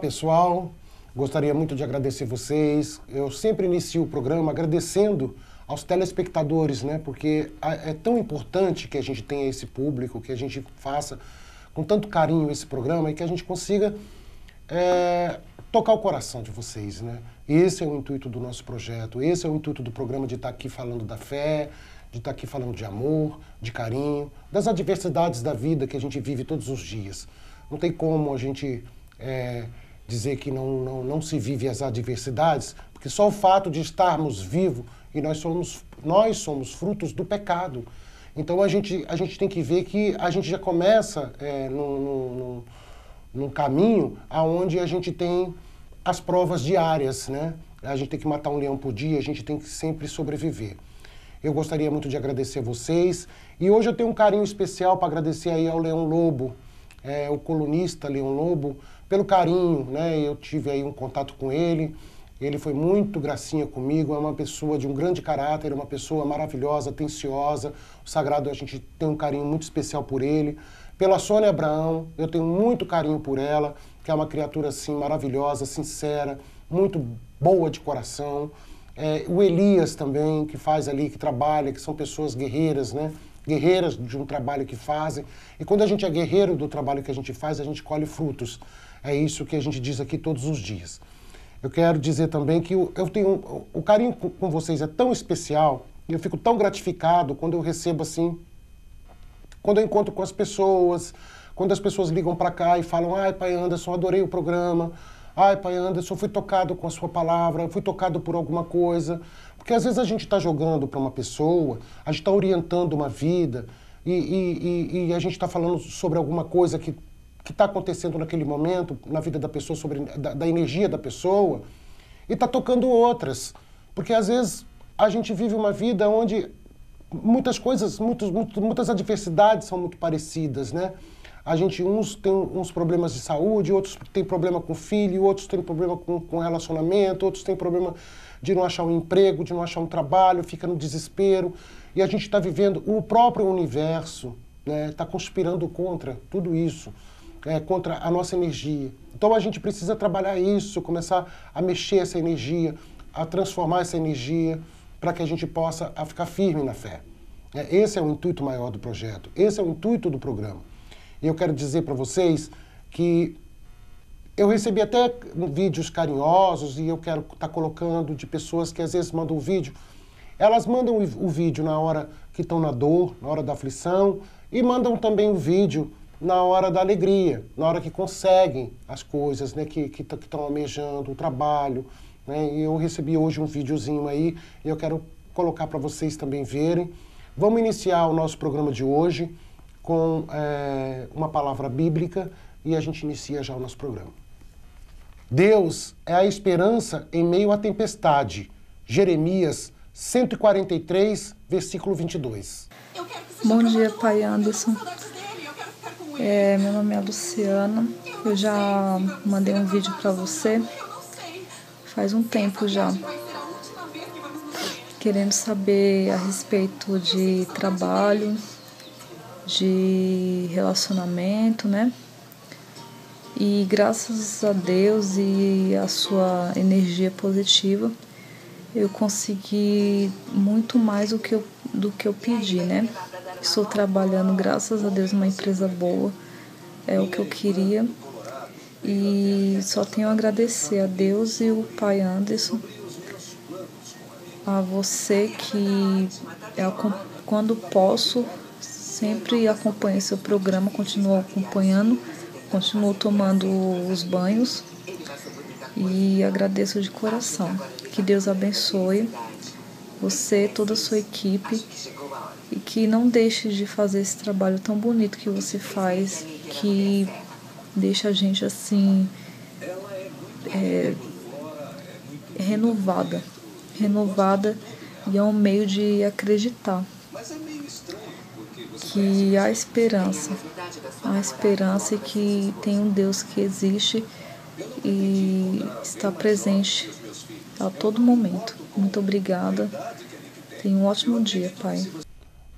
Pessoal. Gostaria muito de agradecer vocês. Eu sempre inicio o programa agradecendo aos telespectadores, né? Porque é tão importante que a gente tenha esse público, que a gente faça com tanto carinho esse programa e que a gente consiga é, tocar o coração de vocês, né? Esse é o intuito do nosso projeto, esse é o intuito do programa de estar aqui falando da fé, de estar aqui falando de amor, de carinho, das adversidades da vida que a gente vive todos os dias. Não tem como a gente é, dizer que não, não, não se vive as adversidades, porque só o fato de estarmos vivos e nós somos, nós somos frutos do pecado. Então a gente, a gente tem que ver que a gente já começa é, num, num, num caminho aonde a gente tem as provas diárias, né? A gente tem que matar um leão por dia, a gente tem que sempre sobreviver. Eu gostaria muito de agradecer vocês e hoje eu tenho um carinho especial para agradecer aí ao Leão Lobo, é, o colunista Leão Lobo, pelo carinho, né? Eu tive aí um contato com ele. Ele foi muito gracinha comigo, é uma pessoa de um grande caráter, uma pessoa maravilhosa, atenciosa. O Sagrado, a gente tem um carinho muito especial por ele. Pela Sônia Abraão, eu tenho muito carinho por ela, que é uma criatura assim maravilhosa, sincera, muito boa de coração. É, o Elias também, que faz ali, que trabalha, que são pessoas guerreiras, né? Guerreiras de um trabalho que fazem. E quando a gente é guerreiro do trabalho que a gente faz, a gente colhe frutos. É isso que a gente diz aqui todos os dias. Eu quero dizer também que eu tenho o carinho com vocês é tão especial e eu fico tão gratificado quando eu recebo assim, quando eu encontro com as pessoas, quando as pessoas ligam para cá e falam: "Ai, pai Anderson, adorei o programa. Ai, pai Anderson, fui tocado com a sua palavra, fui tocado por alguma coisa". Porque às vezes a gente está jogando para uma pessoa, a gente está orientando uma vida e, e, e, e a gente está falando sobre alguma coisa que que está acontecendo naquele momento na vida da pessoa, sobre da, da energia da pessoa, e está tocando outras. Porque às vezes a gente vive uma vida onde muitas coisas, muitos, muitas adversidades são muito parecidas, né? A gente, uns tem uns problemas de saúde, outros têm problema com filho, outros têm problema com, com relacionamento, outros têm problema de não achar um emprego, de não achar um trabalho, fica no desespero. E a gente está vivendo, o próprio universo está né, tá conspirando contra tudo isso é, contra a nossa energia. Então a gente precisa trabalhar isso, começar a mexer essa energia, a transformar essa energia para que a gente possa a ficar firme na fé. É, esse é o intuito maior do projeto, esse é o intuito do programa. E eu quero dizer para vocês que eu recebi até vídeos carinhosos e eu quero estar tá colocando de pessoas que às vezes mandam o vídeo. Elas mandam o vídeo na hora que estão na dor, na hora da aflição, e mandam também o vídeo na hora da alegria, na hora que conseguem as coisas, né, que estão almejando, o trabalho. Né, e eu recebi hoje um videozinho aí e eu quero colocar para vocês também verem. Vamos iniciar o nosso programa de hoje com é, uma palavra bíblica e a gente inicia já o nosso programa. Deus é a esperança em meio à tempestade. Jeremias 143, versículo 22. Bom dia, Pai Anderson. É, meu nome é Luciana. Eu já mandei um vídeo para você faz um tempo já. Querendo saber a respeito de trabalho, de relacionamento, né? E graças a Deus e a sua energia positiva, eu consegui muito mais do que eu, do que eu pedi, né? Estou trabalhando, graças a Deus, numa empresa boa. É o que eu queria. E só tenho a agradecer a Deus e o Pai Anderson, a você que é, quando posso sempre acompanho seu programa, continuo acompanhando, continuo tomando os banhos e agradeço de coração. Que Deus abençoe você, toda a sua equipe e que não deixe de fazer esse trabalho tão bonito que você faz, que deixa a gente assim é, renovada, renovada e é um meio de acreditar que há esperança, há esperança e que tem um Deus que existe e está presente a todo momento. Muito obrigada. Tenha um ótimo dia, Pai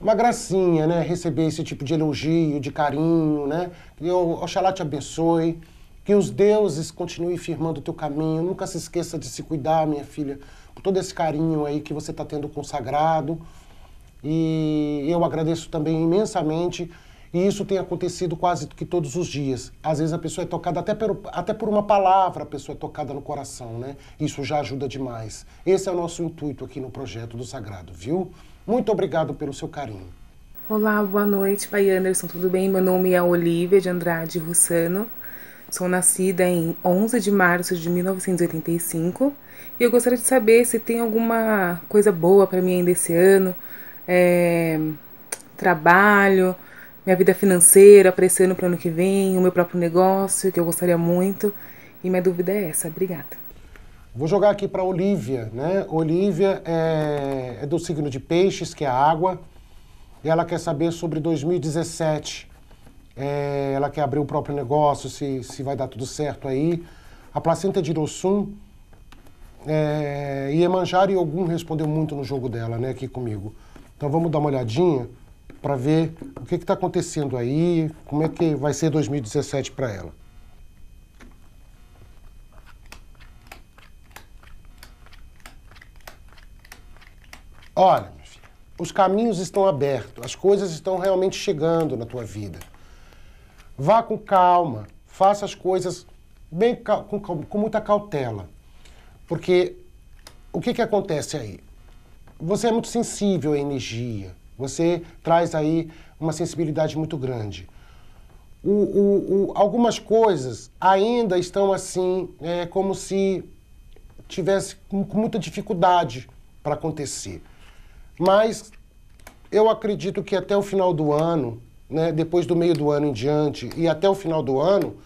uma gracinha, né? Receber esse tipo de elogio, de carinho, né? E eu, Oxalá te abençoe, Que os deuses continuem firmando o teu caminho. Nunca se esqueça de se cuidar, minha filha, por todo esse carinho aí que você está tendo com o sagrado. E eu agradeço também imensamente. E isso tem acontecido quase que todos os dias. Às vezes a pessoa é tocada até por, até por uma palavra, a pessoa é tocada no coração, né? Isso já ajuda demais. Esse é o nosso intuito aqui no projeto do Sagrado, viu? Muito obrigado pelo seu carinho. Olá, boa noite, Pai Anderson, tudo bem? Meu nome é Olivia de Andrade Russano. Sou nascida em 11 de março de 1985 e eu gostaria de saber se tem alguma coisa boa para mim ainda esse ano. É, trabalho, minha vida financeira ano, para o ano que vem, o meu próprio negócio, que eu gostaria muito. E minha dúvida é essa. Obrigada. Vou jogar aqui para Olivia, né? Olivia é, é do signo de Peixes, que é a água, e ela quer saber sobre 2017. É, ela quer abrir o próprio negócio, se, se vai dar tudo certo aí. A placenta de Irossum, é, e Ogum respondeu muito no jogo dela, né, aqui comigo. Então vamos dar uma olhadinha para ver o que está acontecendo aí, como é que vai ser 2017 para ela. Olha, minha filha, os caminhos estão abertos, as coisas estão realmente chegando na tua vida. Vá com calma, faça as coisas bem com, com muita cautela. Porque o que, que acontece aí? Você é muito sensível à energia, você traz aí uma sensibilidade muito grande. O, o, o, algumas coisas ainda estão assim, é, como se tivesse com, muita dificuldade para acontecer. Mas eu acredito que até o final do ano, né, depois do meio do ano em diante e até o final do ano,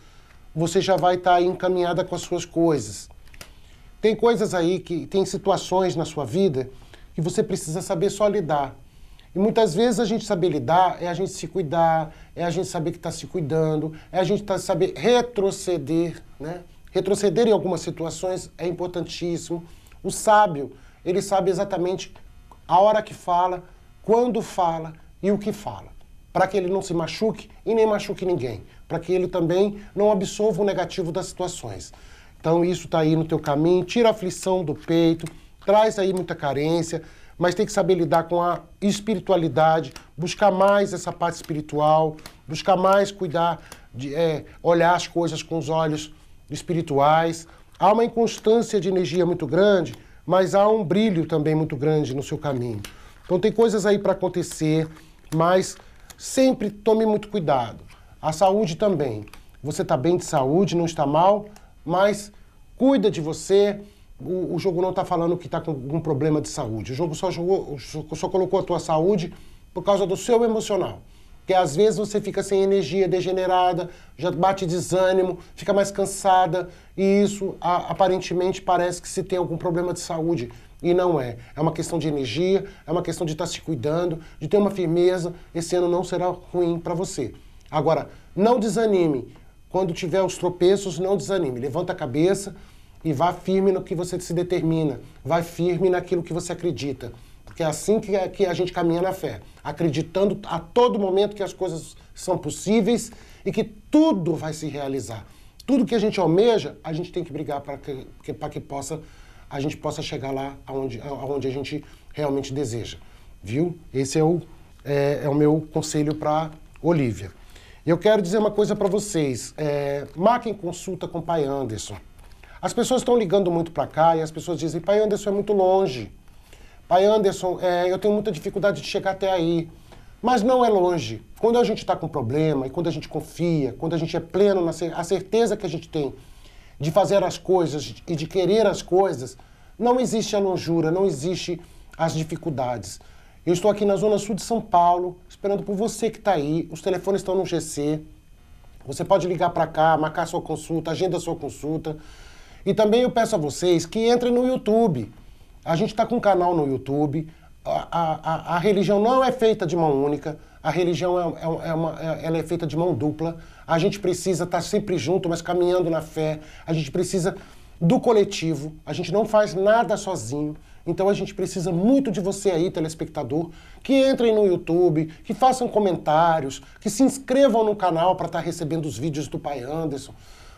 você já vai estar tá encaminhada com as suas coisas. Tem coisas aí que tem situações na sua vida que você precisa saber só lidar. E muitas vezes a gente saber lidar é a gente se cuidar, é a gente saber que está se cuidando, é a gente tá, saber retroceder, né? Retroceder em algumas situações é importantíssimo. O sábio, ele sabe exatamente a hora que fala, quando fala e o que fala, para que ele não se machuque e nem machuque ninguém, para que ele também não absorva o negativo das situações. Então isso está aí no teu caminho, tira a aflição do peito, traz aí muita carência, mas tem que saber lidar com a espiritualidade, buscar mais essa parte espiritual, buscar mais cuidar de é, olhar as coisas com os olhos espirituais. Há uma inconstância de energia muito grande, mas há um brilho também muito grande no seu caminho. Então tem coisas aí para acontecer, mas sempre tome muito cuidado. A saúde também. Você está bem de saúde, não está mal, mas cuida de você, o, o jogo não está falando que está com algum problema de saúde. O jogo só, jogou, só colocou a tua saúde por causa do seu emocional. Que às vezes você fica sem energia, degenerada, já bate desânimo, fica mais cansada, e isso a, aparentemente parece que se tem algum problema de saúde. E não é. É uma questão de energia, é uma questão de estar tá se cuidando, de ter uma firmeza. Esse ano não será ruim para você. Agora, não desanime. Quando tiver os tropeços, não desanime. Levanta a cabeça, e vá firme no que você se determina, vá firme naquilo que você acredita. Porque é assim que, que a gente caminha na fé, acreditando a todo momento que as coisas são possíveis e que tudo vai se realizar. Tudo que a gente almeja, a gente tem que brigar para que, que, que possa, a gente possa chegar lá aonde, aonde a gente realmente deseja. Viu? Esse é o, é, é o meu conselho para Olivia. Eu quero dizer uma coisa para vocês. É, marquem consulta com o pai Anderson. As pessoas estão ligando muito para cá e as pessoas dizem: Pai Anderson é muito longe. Pai Anderson, é, eu tenho muita dificuldade de chegar até aí. Mas não é longe. Quando a gente está com problema e quando a gente confia, quando a gente é pleno na a certeza que a gente tem de fazer as coisas e de querer as coisas, não existe a longura, não existe as dificuldades. Eu estou aqui na zona sul de São Paulo, esperando por você que está aí. Os telefones estão no GC. Você pode ligar para cá, marcar sua consulta, agenda sua consulta. E também eu peço a vocês que entrem no YouTube. A gente está com um canal no YouTube. A, a, a, religião não é feita de mão única. A religião é, é, é uma, é, ela é feita de mão dupla. A gente precisa estar tá sempre junto, mas caminhando na fé. A gente precisa do coletivo. A gente não faz nada sozinho. Então a gente precisa muito de você aí, telespectador, que entrem no YouTube, que façam comentários, que se inscrevam no canal para estar tá recebendo os vídeos do Pai Anderson.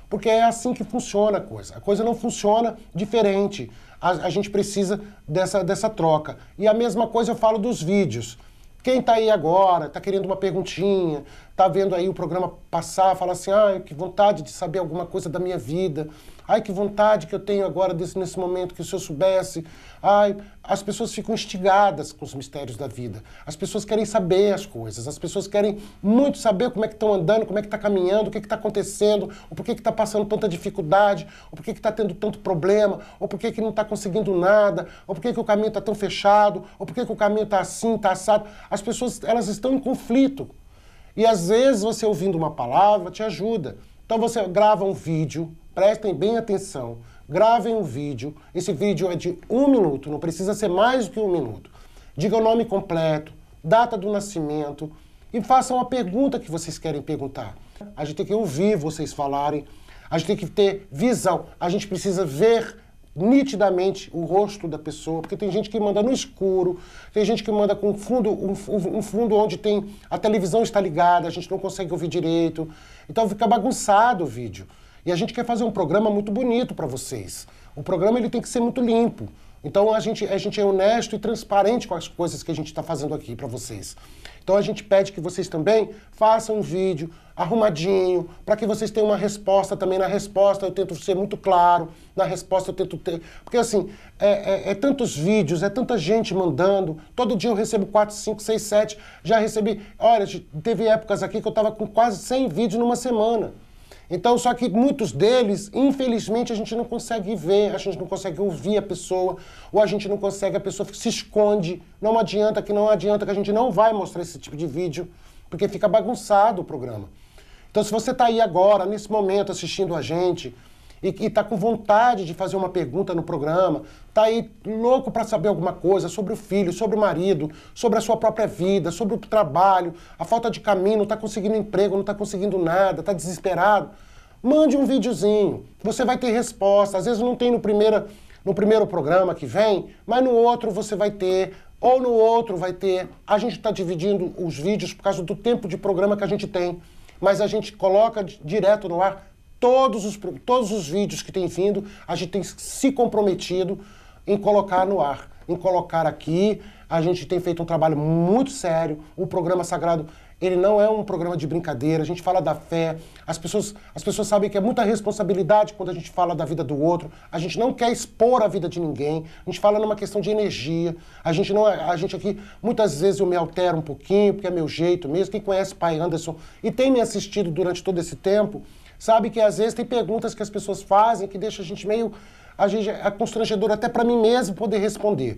Porque é assim que funciona a coisa. A coisa não funciona diferente. A, a gente precisa dessa, dessa troca. E a mesma coisa eu falo dos vídeos. Quem está aí agora, está querendo uma perguntinha, está vendo aí o programa passar, fala assim, ah, que vontade de saber alguma coisa da minha vida, ai, que vontade que eu tenho agora desse, nesse momento, que se eu soubesse, ai, as pessoas ficam instigadas com os mistérios da vida, as pessoas querem saber as coisas, as pessoas querem muito saber como é que estão andando, como é que está caminhando, o que está acontecendo, ou por que está passando tanta dificuldade, ou por que está tendo tanto problema, ou por que, não está conseguindo nada, ou por que, que o caminho está tão fechado, ou por que, que o caminho está assim, está assado. As pessoas, elas estão em conflito. E às vezes você ouvindo uma palavra te ajuda. Então você grava um vídeo, prestem bem atenção, gravem um vídeo. Esse vídeo é de um minuto, não precisa ser mais do que um minuto. Diga o nome completo, data do nascimento e façam a pergunta que vocês querem perguntar. A gente tem que ouvir vocês falarem, a gente tem que ter visão, a gente precisa ver nitidamente o rosto da pessoa, porque tem gente que manda no escuro, tem gente que manda com fundo, um, um, fundo onde tem a televisão está ligada, a gente não consegue ouvir direito. Então fica bagunçado o vídeo. E a gente quer fazer um programa muito bonito para vocês. O programa ele tem que ser muito limpo. Então a gente, a gente é honesto e transparente com as coisas que a gente está fazendo aqui para vocês. Então a gente pede que vocês também façam um vídeo arrumadinho, para que vocês tenham uma resposta também. Na resposta eu tento ser muito claro, na resposta eu tento ter. Porque assim, é, é, é tantos vídeos, é tanta gente mandando. Todo dia eu recebo 4, 5, 6, 7. Já recebi. Olha, teve épocas aqui que eu estava com quase 100 vídeos numa semana. Então, só que muitos deles, infelizmente, a gente não consegue ver, a gente não consegue ouvir a pessoa, ou a gente não consegue, a pessoa se esconde. Não adianta que não adianta que a gente não vai mostrar esse tipo de vídeo, porque fica bagunçado o programa. Então, se você está aí agora, nesse momento, assistindo a gente, e está com vontade de fazer uma pergunta no programa, está aí louco para saber alguma coisa sobre o filho, sobre o marido, sobre a sua própria vida, sobre o trabalho, a falta de caminho, não está conseguindo emprego, não está conseguindo nada, está desesperado, mande um videozinho. Você vai ter resposta. Às vezes não tem no primeiro, no primeiro programa que vem, mas no outro você vai ter. Ou no outro vai ter. A gente está dividindo os vídeos por causa do tempo de programa que a gente tem. Mas a gente coloca direto no ar todos os, todos os vídeos que tem vindo, a gente tem se comprometido em colocar no ar, em colocar aqui. A gente tem feito um trabalho muito sério. O programa Sagrado, ele não é um programa de brincadeira. A gente fala da fé. As pessoas, as pessoas sabem que é muita responsabilidade quando a gente fala da vida do outro. A gente não quer expor a vida de ninguém. A gente fala numa questão de energia. A gente não, é, a gente aqui muitas vezes eu me altero um pouquinho porque é meu jeito mesmo. Quem conhece Pai Anderson e tem me assistido durante todo esse tempo Sabe que às vezes tem perguntas que as pessoas fazem que deixa a gente meio a gente é constrangedor até para mim mesmo poder responder.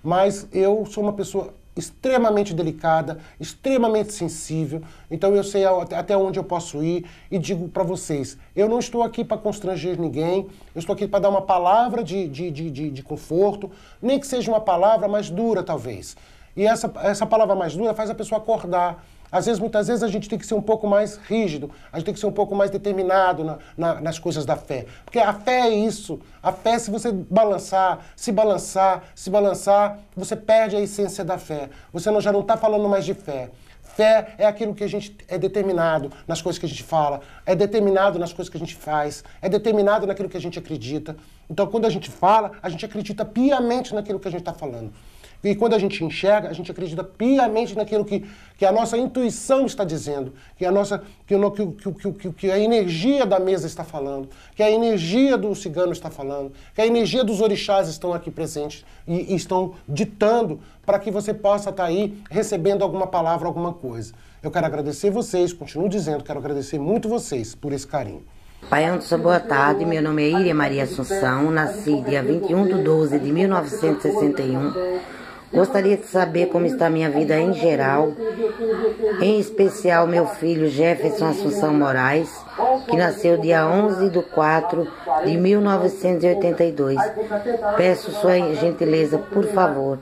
Mas eu sou uma pessoa extremamente delicada, extremamente sensível, então eu sei até onde eu posso ir e digo para vocês: eu não estou aqui para constranger ninguém, eu estou aqui para dar uma palavra de, de, de, de, conforto, nem que seja uma palavra mais dura, talvez. E essa, essa palavra mais dura faz a pessoa acordar às vezes, muitas vezes, a gente tem que ser um pouco mais rígido, a gente tem que ser um pouco mais determinado na, na, nas coisas da fé. Porque a fé é isso. A fé, se você balançar, se balançar, se balançar, você perde a essência da fé. Você não, já não está falando mais de fé. Fé é aquilo que a gente é determinado nas coisas que a gente fala, é determinado nas coisas que a gente faz, é determinado naquilo que a gente acredita. Então, quando a gente fala, a gente acredita piamente naquilo que a gente está falando. E quando a gente enxerga, a gente acredita piamente naquilo que, que a nossa intuição está dizendo, que a, nossa, que, que, que, que, a energia da mesa está falando, que a energia do cigano está falando, que a energia dos orixás estão aqui presentes e, e estão ditando para que você possa estar aí recebendo alguma palavra, alguma coisa. Eu quero agradecer vocês, continuo dizendo, quero agradecer muito vocês por esse carinho. Pai Anderson, boa tarde. Meu nome é Iria Maria Assunção. Nasci dia 21 de 12 de 1961 Gostaria de saber como está minha vida em geral, em especial meu filho Jefferson Assunção Moraes, que nasceu dia 11 de 4 de 1982. Peço sua gentileza, por favor.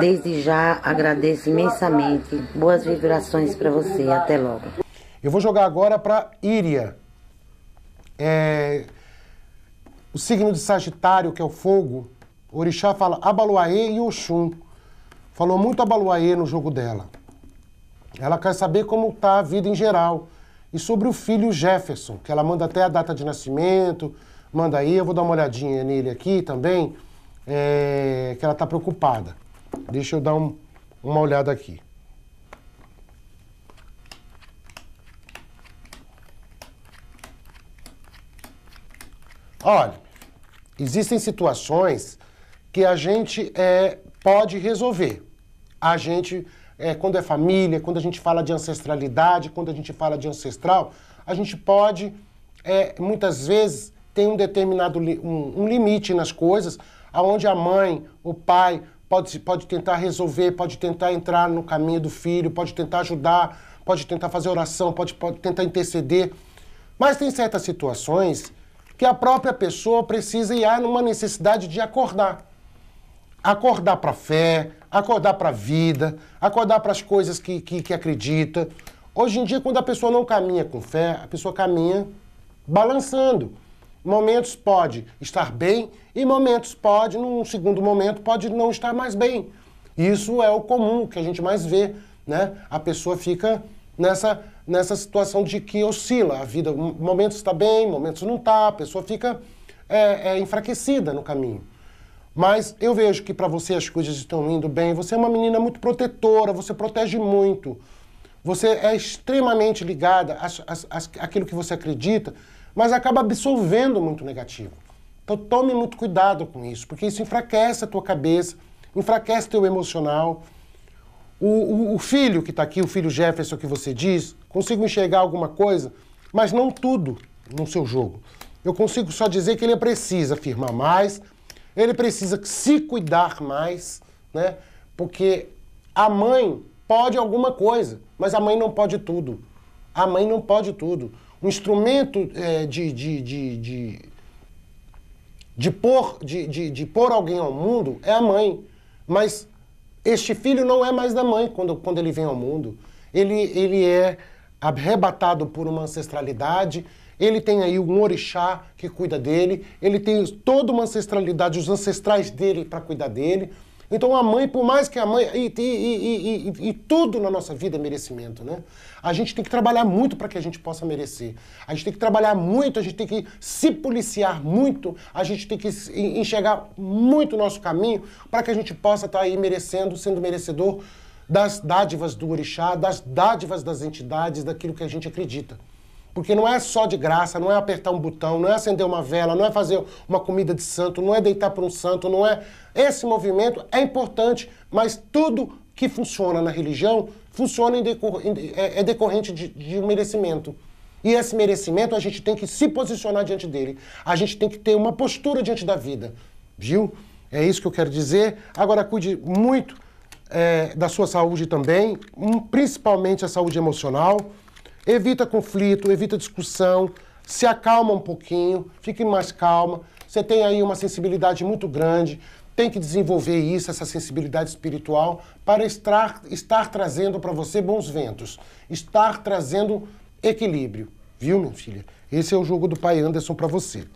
Desde já agradeço imensamente. Boas vibrações para você. Até logo. Eu vou jogar agora para Íria. É... O signo de Sagitário, que é o fogo, o orixá fala Abaluaê e Oxum. Falou muito Abaluaê no jogo dela. Ela quer saber como está a vida em geral. e sobre o filho Jefferson, que ela manda até a data de nascimento, manda aí, eu vou dar uma olhadinha nele aqui também, é, que ela está preocupada. Deixa eu dar um, uma olhada aqui. Olha, existem situações que a gente é, pode resolver. A gente, é, quando é família, quando a gente fala de ancestralidade, quando a gente fala de ancestral, a gente pode, é, muitas vezes, tem um determinado um, um limite nas coisas, aonde a mãe, o pai pode, pode tentar resolver, pode tentar entrar no caminho do filho, pode tentar ajudar, pode tentar fazer oração, pode, pode tentar interceder. Mas tem certas situações que a própria pessoa precisa ir numa necessidade de acordar. Acordar para a fé, acordar para a vida, acordar para as coisas que, que, que acredita. Hoje em dia, quando a pessoa não caminha com fé, a pessoa caminha balançando. Momentos pode estar bem e momentos pode, num segundo momento, pode não estar mais bem. Isso é o comum que a gente mais vê, né? A pessoa fica nessa nessa situação de que oscila a vida. Momentos está bem, momentos não está, a pessoa fica é, é, enfraquecida no caminho. Mas eu vejo que para você as coisas estão indo bem. Você é uma menina muito protetora, você protege muito. Você é extremamente ligada àquilo que você acredita, mas acaba absorvendo muito negativo. Então tome muito cuidado com isso, porque isso enfraquece a tua cabeça, enfraquece teu emocional. O, o, o filho que está aqui, o filho Jefferson que você diz, consigo enxergar alguma coisa, mas não tudo no seu jogo. Eu consigo só dizer que ele precisa firmar mais, ele precisa se cuidar mais, né? Porque a mãe pode alguma coisa, mas a mãe não pode tudo. A mãe não pode tudo. O instrumento é, de, de, de, de, de, pôr, de, de, de pôr alguém ao mundo é a mãe. Mas este filho não é mais da mãe quando, quando ele vem ao mundo. Ele, ele é arrebatado por uma ancestralidade, ele tem aí um orixá que cuida dele, ele tem toda uma ancestralidade, os ancestrais dele para cuidar dele. Então a mãe, por mais que a mãe. E, e, e, e, tudo na nossa vida é merecimento, né? A gente tem que trabalhar muito para que a gente possa merecer. A gente tem que trabalhar muito, a gente tem que se policiar muito, a gente tem que enxergar muito o nosso caminho para que a gente possa estar tá aí merecendo, sendo merecedor das dádivas do orixá, das dádivas das entidades, daquilo que a gente acredita. Porque não é só de graça, não é apertar um botão, não é acender uma vela, não é fazer uma comida de santo, não é deitar para um santo, não é. Esse movimento é importante, mas tudo que funciona na religião funciona em decor... é, decorrente de, de um merecimento. E esse merecimento a gente tem que se posicionar diante dele. A gente tem que ter uma postura diante da vida. Viu? É isso que eu quero dizer. Agora cuide muito é, da sua saúde também, principalmente a saúde emocional. Evita conflito, evita discussão, se acalma um pouquinho, fique mais calma. Você tem aí uma sensibilidade muito grande, tem que desenvolver isso, essa sensibilidade espiritual, para estar, estar trazendo para você bons ventos, estar trazendo equilíbrio. Viu, minha filha? Esse é o jogo do pai Anderson para você.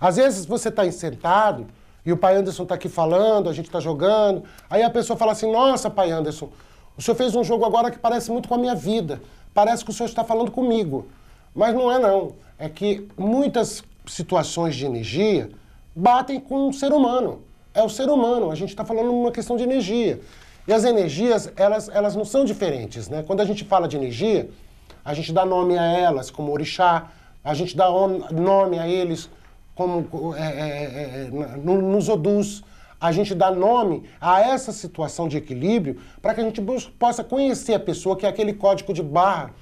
Às vezes você está sentado e o pai Anderson está aqui falando, a gente está jogando, aí a pessoa fala assim: Nossa, pai Anderson, o senhor fez um jogo agora que parece muito com a minha vida. Parece que o senhor está falando comigo. Mas não é não. É que muitas situações de energia batem com o ser humano. É o ser humano. A gente está falando uma questão de energia. E as energias, elas, elas não são diferentes, né? Quando a gente fala de energia, a gente dá nome a elas como orixá, a gente dá nome a eles como é, é, é, é nos odus a gente dá nome a essa situação de equilíbrio para que a gente possa conhecer a pessoa, que é aquele código de barra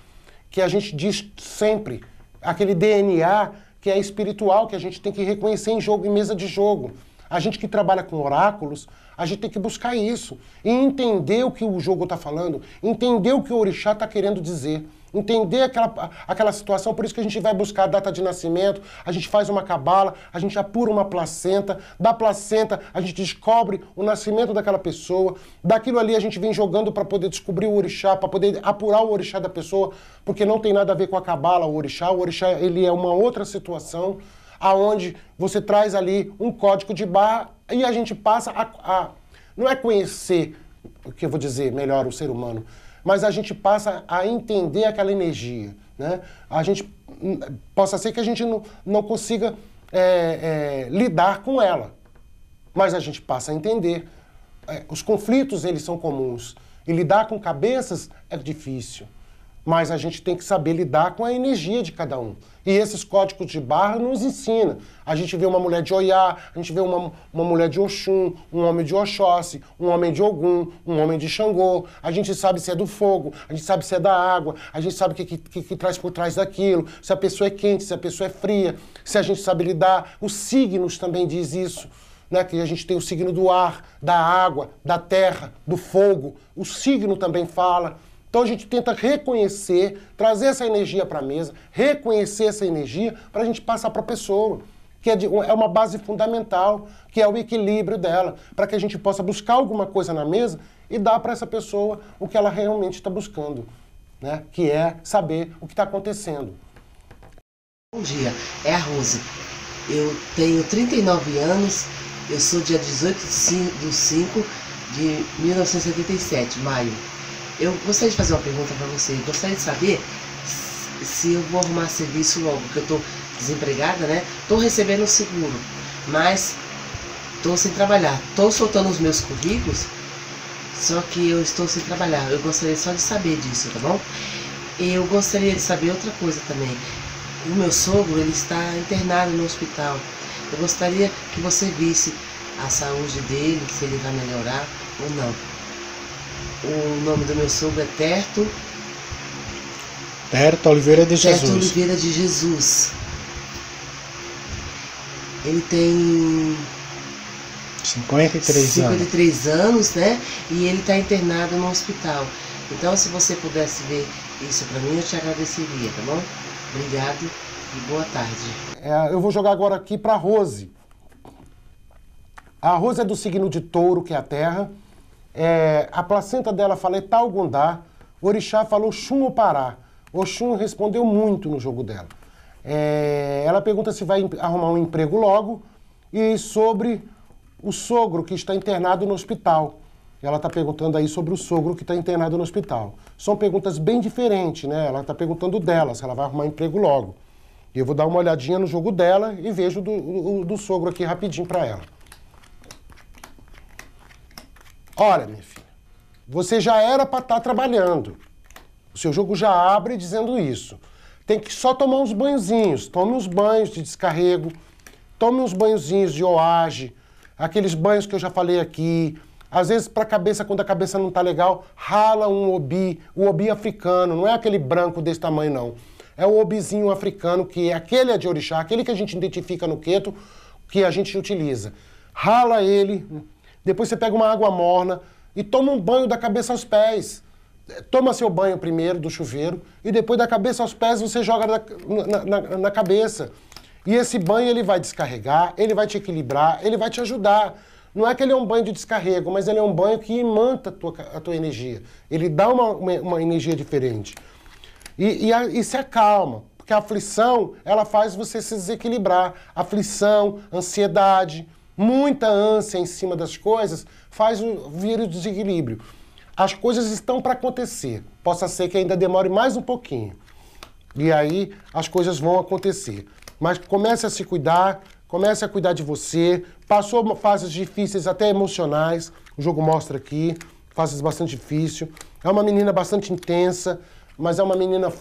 que a gente diz sempre, aquele DNA que é espiritual, que a gente tem que reconhecer em jogo, em mesa de jogo. A gente que trabalha com oráculos, a gente tem que buscar isso e entender o que o jogo está falando, entender o que o orixá está querendo dizer entender aquela, aquela situação, por isso que a gente vai buscar a data de nascimento, a gente faz uma cabala, a gente apura uma placenta, da placenta a gente descobre o nascimento daquela pessoa, daquilo ali a gente vem jogando para poder descobrir o orixá, para poder apurar o orixá da pessoa, porque não tem nada a ver com a cabala, o orixá, o orixá ele é uma outra situação, aonde você traz ali um código de barra e a gente passa a, a não é conhecer, o que eu vou dizer melhor, o ser humano, mas a gente passa a entender aquela energia. Né? A gente hum, possa ser que a gente não, não consiga é, é, lidar com ela, mas a gente passa a entender. É, os conflitos eles são comuns e lidar com cabeças é difícil mas a gente tem que saber lidar com a energia de cada um. E esses códigos de barra nos ensina. A gente vê uma mulher de Oiá, a gente vê uma, uma mulher de Oxum, um homem de Oxóssi, um homem de Ogum, um homem de Xangô. A gente sabe se é do fogo, a gente sabe se é da água, a gente sabe o que, que, que, que traz por trás daquilo, se a pessoa é quente, se a pessoa é fria, se a gente sabe lidar. Os signos também diz isso. Né, que a gente tem o signo do ar, da água, da terra, do fogo. O signo também fala. Então a gente tenta reconhecer, trazer essa energia para a mesa, reconhecer essa energia para a gente passar para a pessoa, que é, de, é uma base fundamental, que é o equilíbrio dela, para que a gente possa buscar alguma coisa na mesa e dar para essa pessoa o que ela realmente está buscando, né? que é saber o que está acontecendo. Bom dia, é a Rose. Eu tenho 39 anos, eu sou dia 18 de 5 de 1977, maio. Eu gostaria de fazer uma pergunta para você. Gostaria de saber se eu vou arrumar serviço logo, porque eu estou desempregada, né? Estou recebendo seguro, mas estou sem trabalhar. Estou soltando os meus currículos, só que eu estou sem trabalhar. Eu gostaria só de saber disso, tá bom? Eu gostaria de saber outra coisa também. O meu sogro, ele está internado no hospital. Eu gostaria que você visse a saúde dele, se ele vai melhorar ou não. O nome do meu sogro é Terto. Terto Oliveira de Jesus. Terto Oliveira de Jesus. Ele tem 53, 53 anos. anos, né? E ele está internado no hospital. Então, se você pudesse ver isso para mim, eu te agradeceria, tá bom? Obrigado e boa tarde. É, eu vou jogar agora aqui para Rose. A Rose é do signo de touro, que é a terra. É, a placenta dela fala Etaugundá, o orixá falou Xum Pará. Oxum respondeu muito no jogo dela. É, ela pergunta se vai arrumar um emprego logo e sobre o sogro que está internado no hospital. Ela está perguntando aí sobre o sogro que está internado no hospital. São perguntas bem diferentes, né? Ela está perguntando dela, se ela vai arrumar emprego logo. E eu vou dar uma olhadinha no jogo dela e vejo do, do, do sogro aqui rapidinho para ela. Olha, minha filha, você já era para estar tá trabalhando. O seu jogo já abre dizendo isso. Tem que só tomar uns banhozinhos. Tome uns banhos de descarrego, tome uns banhozinhos de oage, aqueles banhos que eu já falei aqui. Às vezes, para a cabeça, quando a cabeça não está legal, rala um obi, o obi africano, não é aquele branco desse tamanho, não. É o obizinho africano, que é aquele é de orixá, aquele que a gente identifica no queto, que a gente utiliza. Rala ele, depois você pega uma água morna e toma um banho da cabeça aos pés. Toma seu banho primeiro do chuveiro e depois da cabeça aos pés você joga na, na, na cabeça. E esse banho ele vai descarregar, ele vai te equilibrar, ele vai te ajudar. Não é que ele é um banho de descarrego, mas ele é um banho que imanta a tua, a tua energia. Ele dá uma, uma, uma energia diferente. E, e, e, se acalma, porque a aflição, ela faz você se desequilibrar. Aflição, ansiedade, muita ânsia em cima das coisas faz vir o desequilíbrio. As coisas estão para acontecer. Possa ser que ainda demore mais um pouquinho. E aí as coisas vão acontecer. Mas comece a se cuidar, comece a cuidar de você. Passou fases difíceis, até emocionais. O jogo mostra aqui, fases bastante difíceis. É uma menina bastante intensa, mas é uma menina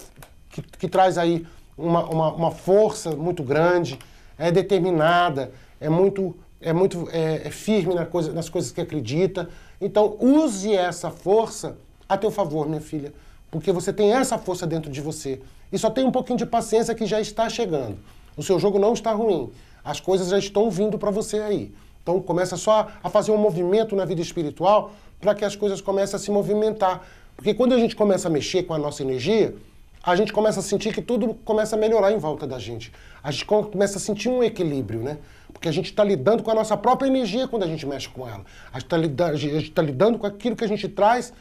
que, que traz aí uma, uma, uma força muito grande, é determinada, é muito é muito é, é firme na coisa, nas coisas que acredita. Então, use essa força a teu favor, minha filha, porque você tem essa força dentro de você. E só tem um pouquinho de paciência que já está chegando. O seu jogo não está ruim. As coisas já estão vindo para você aí. Então, começa só a fazer um movimento na vida espiritual para que as coisas comecem a se movimentar. Porque quando a gente começa a mexer com a nossa energia, a gente começa a sentir que tudo começa a melhorar em volta da gente. A gente começa a sentir um equilíbrio, né? Porque a gente está lidando com a nossa própria energia quando a gente mexe com ela. A gente está lidando, tá lidando, com aquilo que a gente traz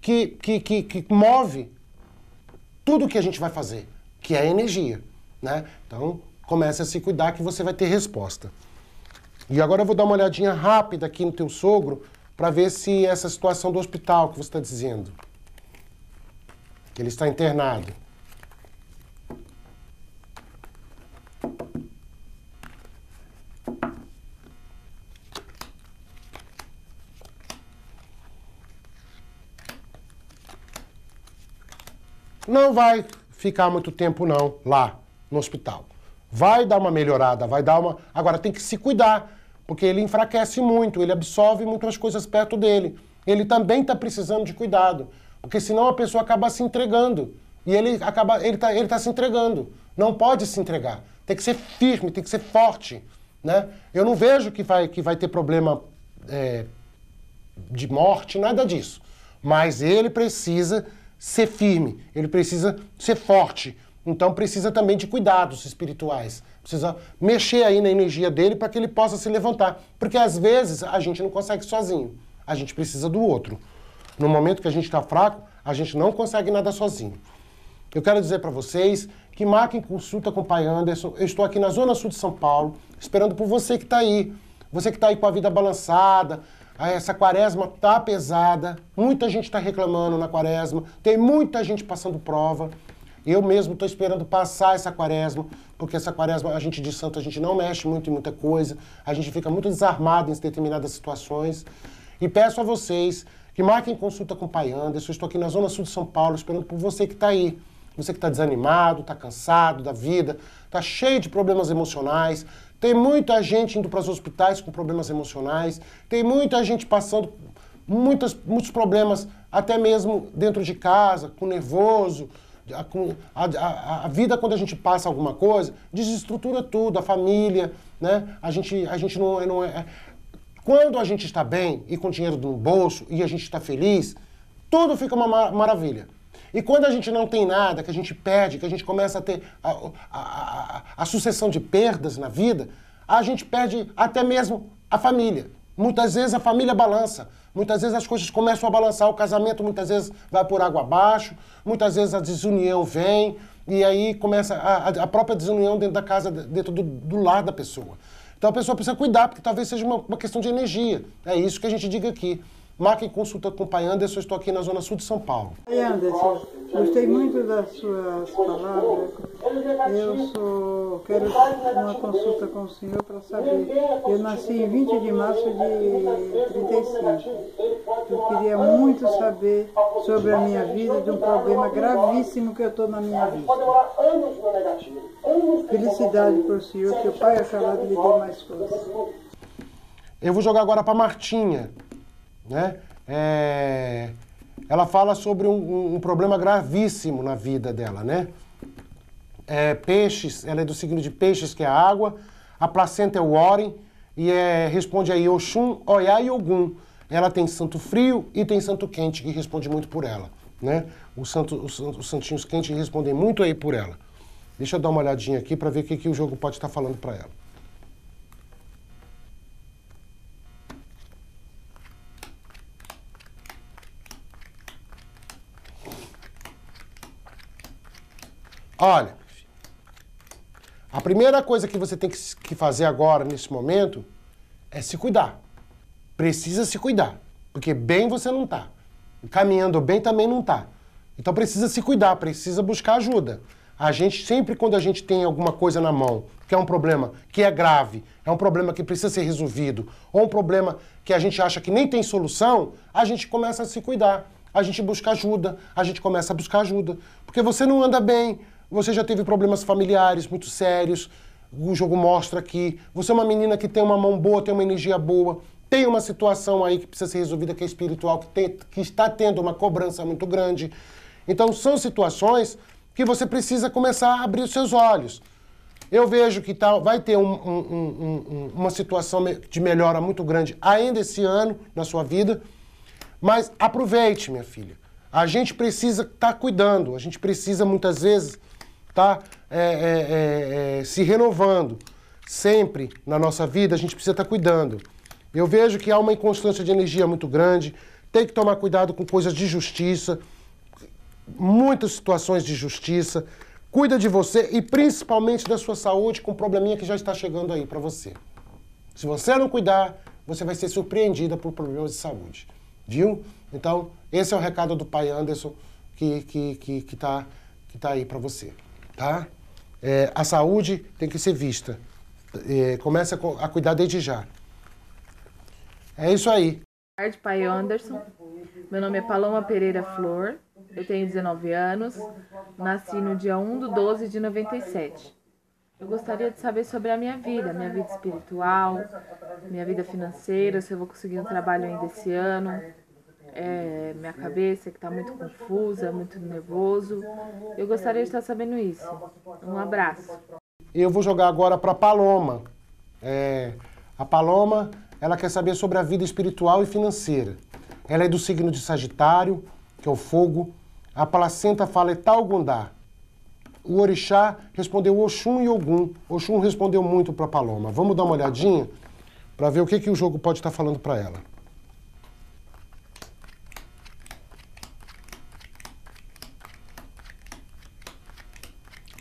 que, que, que, que move tudo que a gente vai fazer, que é a energia. Né? Então, comece a se cuidar que você vai ter resposta. E agora eu vou dar uma olhadinha rápida aqui no teu sogro para ver se essa situação do hospital que você está dizendo. Ele está internado. Não vai ficar muito tempo não lá no hospital. Vai dar uma melhorada, vai dar uma. Agora tem que se cuidar, porque ele enfraquece muito, ele absorve muitas coisas perto dele. Ele também está precisando de cuidado, porque senão a pessoa acaba se entregando. E ele acaba, ele está ele tá se entregando. Não pode se entregar. Tem que ser firme, tem que ser forte. Né? Eu não vejo que vai, que vai ter problema é, de morte, nada disso. Mas ele precisa ser firme, ele precisa ser forte. Então precisa também de cuidados espirituais. Precisa mexer aí na energia dele para que ele possa se levantar. Porque às vezes a gente não consegue sozinho. A gente precisa do outro. No momento que a gente está fraco, a gente não consegue nada sozinho. Eu quero dizer para vocês que marquem consulta com o Pai Anderson. Eu estou aqui na Zona Sul de São Paulo, esperando por você que está aí. Você que está aí com a vida balançada, essa quaresma tá pesada, muita gente está reclamando na quaresma, tem muita gente passando prova. Eu mesmo estou esperando passar essa quaresma, porque essa quaresma, a gente de santo, a gente não mexe muito em muita coisa, a gente fica muito desarmado em determinadas situações. E peço a vocês que marquem consulta com o Pai Anderson. Eu estou aqui na Zona Sul de São Paulo, esperando por você que está aí. Você que está desanimado, está cansado da vida, está cheio de problemas emocionais, tem muita gente indo para os hospitais com problemas emocionais, tem muita gente passando muitas, muitos problemas, até mesmo dentro de casa, com nervoso. A, a, a, vida, quando a gente passa alguma coisa, desestrutura tudo, a família, né? A gente, a gente não, não é, é. Quando a gente está bem e com dinheiro no bolso e a gente está feliz, tudo fica uma maravilha. E quando a gente não tem nada, que a gente perde, que a gente começa a ter a, a, a, a sucessão de perdas na vida, a gente perde até mesmo a família. Muitas vezes a família balança, muitas vezes as coisas começam a balançar, o casamento muitas vezes vai por água abaixo, muitas vezes a desunião vem, e aí começa a, a própria desunião dentro da casa, dentro do, do lar da pessoa. Então a pessoa precisa cuidar, porque talvez seja uma, uma questão de energia. É isso que a gente diga aqui. Marquem consulta com o Pai Anderson, estou aqui na Zona Sul de São Paulo. Pai Anderson, gostei muito das suas palavras. Eu sou, quero uma consulta com o senhor para saber. Eu nasci em 20 de março de 35. Eu queria muito saber sobre a minha vida, de um problema gravíssimo que eu estou na minha vida. Felicidade para o senhor, que o Pai acabou de lhe dar mais força. Eu vou jogar agora para Martinha. Né? É, ela fala sobre um, um, problema gravíssimo na vida dela, né? É, peixes, ela é do signo de peixes, que é a água, a placenta é o Oren, e é, responde aí Oxum, Oiá e Ogum. Ela tem santo frio e tem santo quente, que responde muito por ela. Né? Os, santo, os, os santinhos quentes respondem muito aí por ela. Deixa eu dar uma olhadinha aqui para ver o que, que o jogo pode estar falando para ela. Olha, a primeira coisa que você tem que fazer agora, nesse momento, é se cuidar. Precisa se cuidar. Porque bem você não está. Caminhando bem também não está. Então precisa se cuidar, precisa buscar ajuda. A gente, sempre quando a gente tem alguma coisa na mão, que é um problema que é grave, é um problema que precisa ser resolvido, ou um problema que a gente acha que nem tem solução, a gente começa a se cuidar. A gente busca ajuda, a gente começa a buscar ajuda. Porque você não anda bem, você já teve problemas familiares muito sérios, o jogo mostra que você é uma menina que tem uma mão boa, tem uma energia boa, tem uma situação aí que precisa ser resolvida que é espiritual, que, tem, que está tendo uma cobrança muito grande. Então são situações que você precisa começar a abrir os seus olhos. Eu vejo que tá, vai ter um, um, um, uma situação de melhora muito grande ainda esse ano na sua vida, mas aproveite, minha filha. A gente precisa estar tá cuidando, a gente precisa muitas vezes está é, é, é, é, se renovando sempre na nossa vida, a gente precisa estar tá cuidando. Eu vejo que há uma inconstância de energia muito grande, tem que tomar cuidado com coisas de justiça, muitas situações de justiça. Cuida de você e principalmente da sua saúde com o probleminha que já está chegando aí para você. Se você não cuidar, você vai ser surpreendida por problemas de saúde. Viu? Então, esse é o recado do pai Anderson que que que, que tá que tá aí para você, tá? É, a saúde tem que ser vista. É, começa a cuidar desde já. É isso aí. Boa tarde, pai Anderson. Meu nome é Paloma Pereira Flor. Eu tenho 19 anos. Nasci no dia 1 de 12 de 97. Eu gostaria de saber sobre a minha vida, minha vida espiritual, minha vida financeira, se eu vou conseguir um trabalho ainda esse ano, é, minha cabeça que está muito confusa, muito nervoso. Eu gostaria de estar sabendo isso. Um abraço. Eu vou jogar agora para Paloma. É, a Paloma, ela quer saber sobre a vida espiritual e financeira. Ela é do signo de Sagitário, que é o fogo. A placenta fala Etalgundá. O orixá respondeu Oxum e Ogum. Oxum respondeu muito para Paloma. Vamos dar uma olhadinha para ver o que, que o jogo pode estar falando para ela.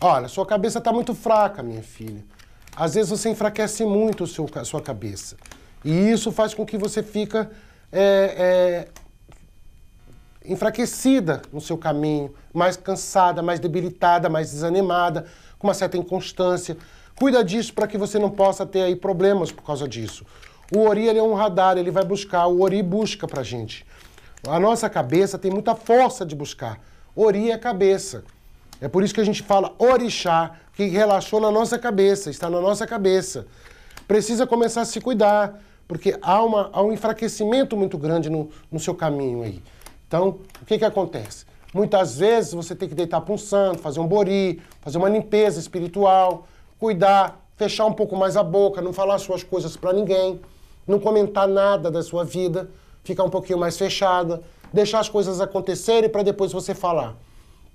Olha, sua cabeça está muito fraca, minha filha. Às vezes você enfraquece muito a sua cabeça. E isso faz com que você fica é, é, enfraquecida no seu caminho, mais cansada, mais debilitada, mais desanimada, com uma certa inconstância. Cuida disso para que você não possa ter aí problemas por causa disso. O Ori ele é um radar, ele vai buscar, o Ori busca pra gente. A nossa cabeça tem muita força de buscar. Ori é cabeça. É por isso que a gente fala orixá, que relaxou na nossa cabeça, está na nossa cabeça. Precisa começar a se cuidar, porque há, uma, há um enfraquecimento muito grande no, no seu caminho aí. Então, o que, que acontece? Muitas vezes você tem que deitar para um santo, fazer um bori, fazer uma limpeza espiritual, cuidar, fechar um pouco mais a boca, não falar suas coisas para ninguém, não comentar nada da sua vida, ficar um pouquinho mais fechada, deixar as coisas acontecerem para depois você falar.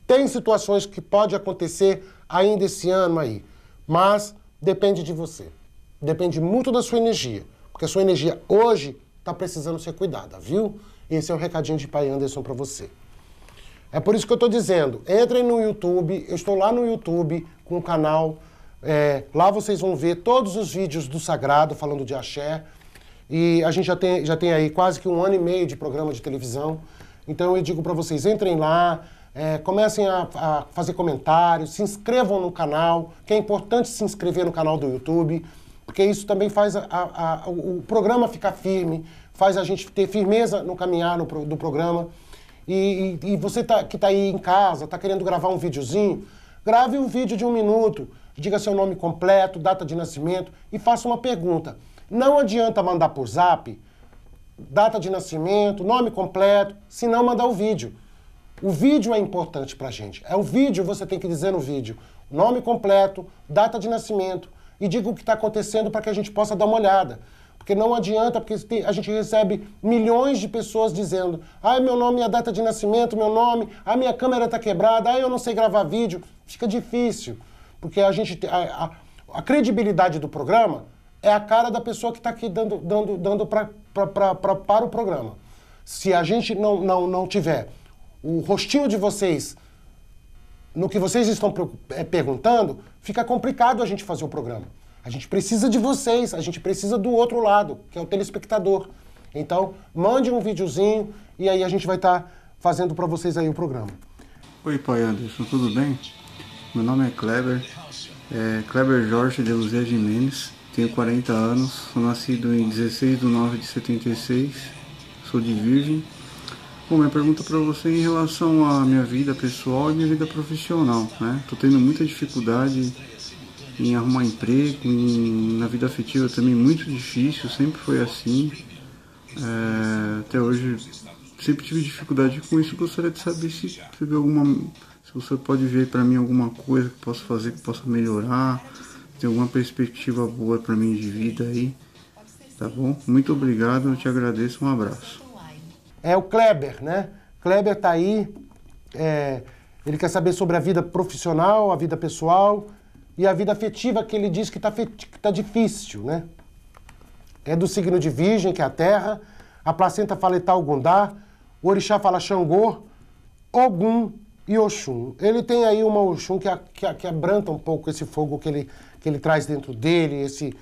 Tem situações que pode acontecer ainda esse ano aí, mas depende de você. Depende muito da sua energia, porque a sua energia hoje está precisando ser cuidada, viu? Esse é o recadinho de Pai Anderson para você. É por isso que eu estou dizendo, entrem no YouTube, eu estou lá no YouTube com o canal, é, lá vocês vão ver todos os vídeos do Sagrado falando de axé, e a gente já tem, já tem aí quase que um ano e meio de programa de televisão, então eu digo para vocês, entrem lá, é, comecem a, a, fazer comentários, se inscrevam no canal, que é importante se inscrever no canal do YouTube, porque isso também faz a, a, o programa ficar firme, faz a gente ter firmeza no caminhar no, do programa. E, e, e você tá, que está aí em casa, está querendo gravar um videozinho, grave um vídeo de um minuto, diga seu nome completo, data de nascimento e faça uma pergunta. Não adianta mandar por zap data de nascimento, nome completo, se não mandar o vídeo. O vídeo é importante para a gente. É o vídeo, você tem que dizer no vídeo nome completo, data de nascimento e diga o que está acontecendo para que a gente possa dar uma olhada. Porque não adianta, porque a gente recebe milhões de pessoas dizendo: ai, meu nome é a data de nascimento, meu nome, a minha câmera está quebrada, ai, eu não sei gravar vídeo. Fica difícil, porque a gente a, a, a credibilidade do programa é a cara da pessoa que está aqui dando, dando, dando pra, pra, pra, pra, para o programa. Se a gente não, não, não tiver o rostinho de vocês no que vocês estão é, perguntando, fica complicado a gente fazer o programa. A gente precisa de vocês, a gente precisa do outro lado, que é o telespectador. Então, mande um videozinho e aí a gente vai estar tá fazendo para vocês aí o programa. Oi, pai Anderson, tudo bem? Meu nome é Kleber, é Kleber Jorge de Luzia Jimenez, tenho 40 anos, sou nascido em 16 de 9 de 76, sou de Virgem Bom, minha pergunta para você em relação à minha vida pessoal e minha vida profissional, né? Tô tendo muita dificuldade em arrumar emprego, em, na vida afetiva também muito difícil, sempre foi assim. É, até hoje sempre tive dificuldade com isso. Gostaria de saber se você vê alguma, se você pode ver para mim alguma coisa que possa fazer que possa melhorar, tem alguma perspectiva boa para mim de vida aí, tá bom? Muito obrigado, eu te agradeço, um abraço é o Kleber, né? Kleber está aí, é, ele quer saber sobre a vida profissional, a vida pessoal e a vida afetiva, que ele diz que está tá difícil, né? É do signo de Virgem, que é a terra, a placenta fala Itaugundá, o orixá fala Xangô, Ogum e Oxum. Ele tem aí uma Oxum que, que, que abranta um pouco esse fogo que ele, que ele traz dentro dele, esse,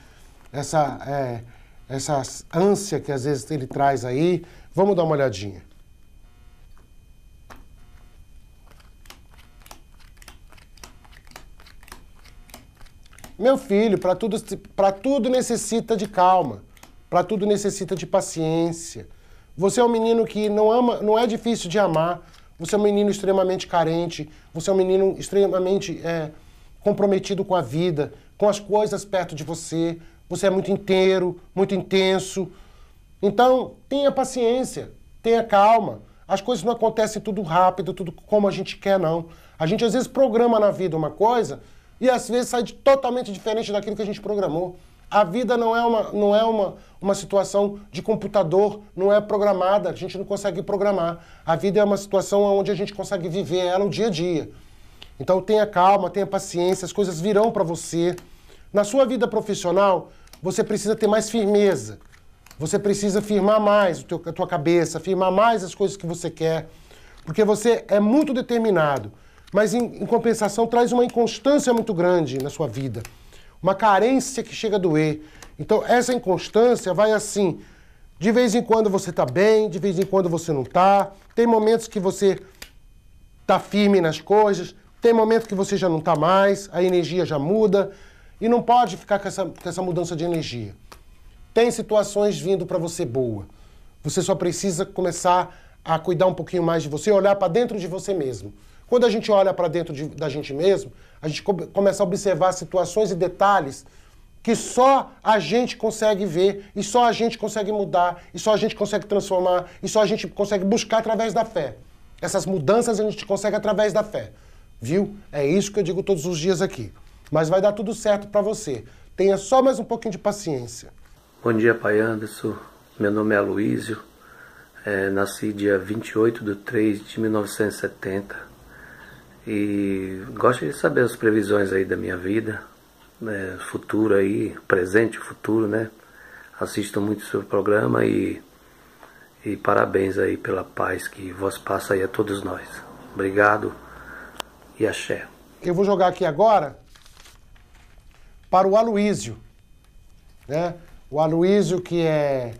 essa, é, essa ânsia que às vezes ele traz aí, Vamos dar uma olhadinha. Meu filho, para tudo, para tudo necessita de calma, para tudo necessita de paciência. Você é um menino que não ama, não é difícil de amar. Você é um menino extremamente carente. Você é um menino extremamente é, comprometido com a vida, com as coisas perto de você. Você é muito inteiro, muito intenso. Então, tenha paciência, tenha calma. As coisas não acontecem tudo rápido, tudo como a gente quer, não. A gente às vezes programa na vida uma coisa e às vezes sai totalmente diferente daquilo que a gente programou. A vida não é uma, não é uma, uma situação de computador, não é programada, a gente não consegue programar. A vida é uma situação onde a gente consegue viver ela o dia a dia. Então tenha calma, tenha paciência, as coisas virão para você. Na sua vida profissional, você precisa ter mais firmeza. Você precisa firmar mais a tua cabeça, firmar mais as coisas que você quer, porque você é muito determinado, mas em, em compensação traz uma inconstância muito grande na sua vida uma carência que chega a doer. Então, essa inconstância vai assim. De vez em quando você está bem, de vez em quando você não está. Tem momentos que você está firme nas coisas, tem momentos que você já não está mais, a energia já muda. E não pode ficar com essa, com essa mudança de energia. Tem situações vindo para você boa. Você só precisa começar a cuidar um pouquinho mais de você, olhar para dentro de você mesmo. Quando a gente olha para dentro de, da gente mesmo, a gente começa a observar situações e detalhes que só a gente consegue ver, e só a gente consegue mudar, e só a gente consegue transformar, e só a gente consegue buscar através da fé. Essas mudanças a gente consegue através da fé. Viu? É isso que eu digo todos os dias aqui. Mas vai dar tudo certo para você. Tenha só mais um pouquinho de paciência. Bom dia, Pai Anderson. Meu nome é Aloísio. É, nasci dia 28 de 3 de 1970 e gosto de saber as previsões aí da minha vida, né, futuro aí, presente futuro, né? Assisto muito o seu programa e, e parabéns aí pela paz que vos passa aí a todos nós. Obrigado e axé. Eu vou jogar aqui agora para o Aloísio, né? O Aloísio que é...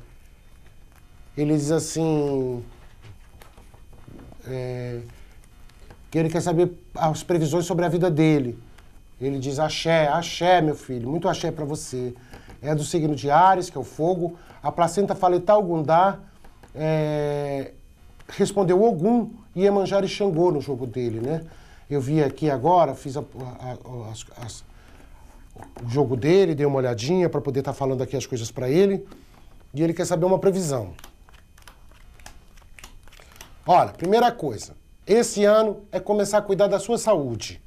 Ele diz assim... É, que ele quer saber as previsões sobre a vida dele. Ele diz axé, axé, meu filho, muito axé para você. É do signo de Ares, que é o fogo. A placenta faletal Gundá é, respondeu Ogum, Iemanjá e Xangô no jogo dele, né? Eu vi aqui agora, fiz a, a, as, as, o jogo dele, dei uma olhadinha para poder estar tá falando aqui as coisas para ele. E ele quer saber uma previsão. Olha, primeira coisa, esse ano é começar a cuidar da sua saúde,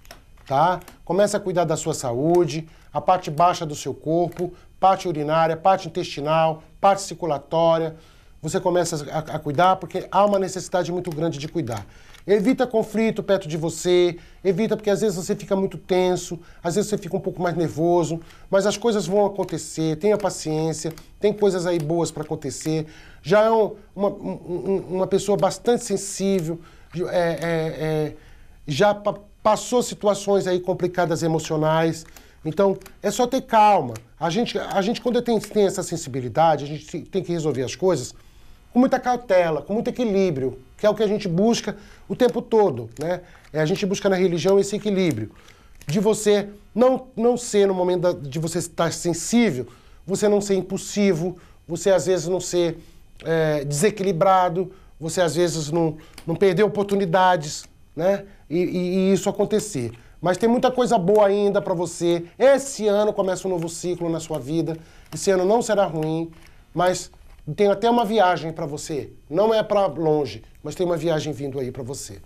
tá? Comece a cuidar da sua saúde, a parte baixa do seu corpo, parte urinária, parte intestinal, parte circulatória. Você começa a, a cuidar porque há uma necessidade muito grande de cuidar. Evita conflito perto de você, evita porque às vezes você fica muito tenso, às vezes você fica um pouco mais nervoso, mas as coisas vão acontecer, tenha paciência, tem coisas aí boas para acontecer. Já é um, uma, um, uma pessoa bastante sensível, é, é, é, já pa passou situações aí complicadas emocionais. Então, é só ter calma. A gente, a gente quando tem, tem essa sensibilidade, a gente tem que resolver as coisas com muita cautela, com muito equilíbrio, que é o que a gente busca o tempo todo, né? É, a gente busca na religião esse equilíbrio de você não, não ser no momento da, de você estar sensível, você não ser impulsivo, você às vezes não ser é, desequilibrado, você às vezes não, não perder oportunidades, né? E, e, e isso acontecer. Mas tem muita coisa boa ainda para você. Esse ano começa um novo ciclo na sua vida. Esse ano não será ruim, mas tem até uma viagem para você. Não é para longe, mas tem uma viagem vindo aí para você.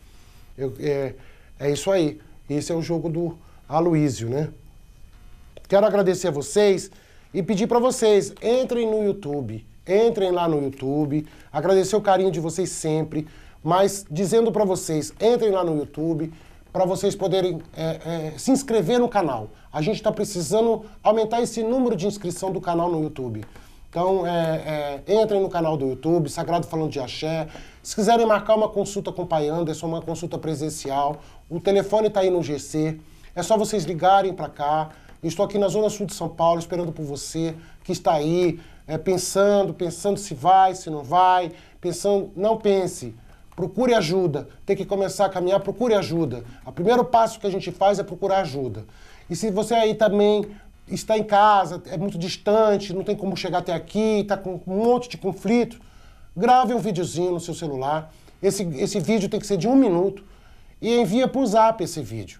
Eu, é, é isso aí. Esse é o jogo do Aloísio, né? Quero agradecer a vocês e pedir para vocês, entrem no YouTube, entrem lá no YouTube, agradecer o carinho de vocês sempre, mas dizendo para vocês, entrem lá no YouTube para vocês poderem é, é, se inscrever no canal. A gente está precisando aumentar esse número de inscrição do canal no YouTube. Então, é, é, entrem no canal do YouTube, Sagrado Falando de Axé. Se quiserem marcar uma consulta com o Pai Anderson, uma consulta presencial, o telefone está aí no GC. É só vocês ligarem para cá. Estou aqui na Zona Sul de São Paulo, esperando por você, que está aí, é, pensando, pensando se vai, se não vai, pensando. Não pense. Procure ajuda. Tem que começar a caminhar, procure ajuda. O primeiro passo que a gente faz é procurar ajuda. E se você aí também está em casa, é muito distante, não tem como chegar até aqui, está com um monte de conflito, grave um videozinho no seu celular. Esse, esse vídeo tem que ser de um minuto e envia para o zap esse vídeo.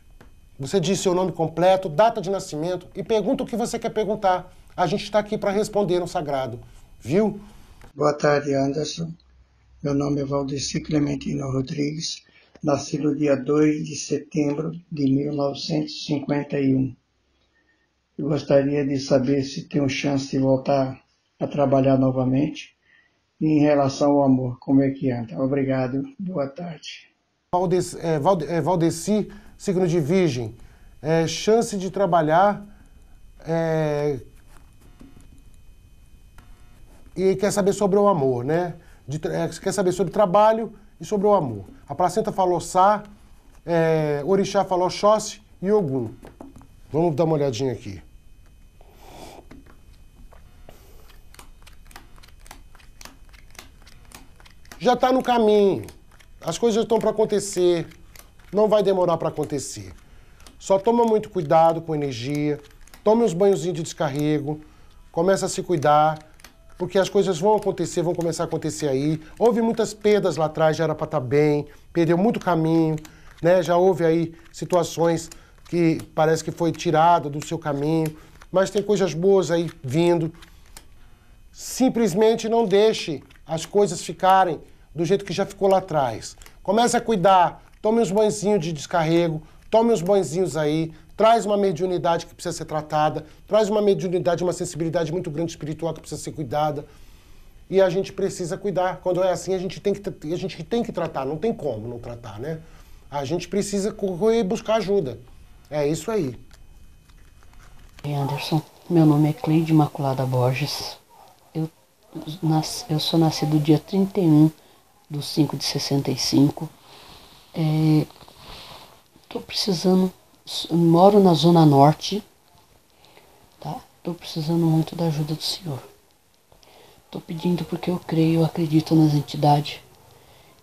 Você diz seu nome completo, data de nascimento e pergunta o que você quer perguntar. A gente está aqui para responder no sagrado, viu? Boa tarde, Anderson. Meu nome é Valdeci Clementino Rodrigues, nascido dia 2 de setembro de 1951. Eu gostaria de saber se tenho chance de voltar a trabalhar novamente. E em relação ao amor, como é que anda? Obrigado, boa tarde. É, é, Valdeci signo de Virgem, é, chance de trabalhar é, e quer saber sobre o amor, né? De, quer saber sobre trabalho e sobre o amor. A placenta falou Sá, é, Orixá falou Xóssi e Ogum. Vamos dar uma olhadinha aqui. Já está no caminho. As coisas estão para acontecer. Não vai demorar para acontecer. Só toma muito cuidado com energia. Tome uns banhozinhos de descarrego. Começa a se cuidar. Porque as coisas vão acontecer, vão começar a acontecer aí. Houve muitas perdas lá atrás, já era para estar tá bem. Perdeu muito caminho. Né? Já houve aí situações que parece que foi tirada do seu caminho. Mas tem coisas boas aí vindo. Simplesmente não deixe as coisas ficarem do jeito que já ficou lá atrás. Comece a cuidar, tome uns banhozinhos de descarrego, tome uns banhozinhos aí, traz uma mediunidade que precisa ser tratada, traz uma mediunidade, uma sensibilidade muito grande espiritual que precisa ser cuidada. E a gente precisa cuidar. Quando é assim, a gente tem que, a gente tem que tratar, não tem como não tratar, né? A gente precisa correr e buscar ajuda. É isso aí. Anderson, meu nome é Cleide Imaculada Borges. Eu, sou nascido dia 31 do 5 de 65. É, tô precisando, moro na zona norte, tá? Tô precisando muito da ajuda do Senhor. Tô pedindo porque eu creio, eu acredito nas entidades.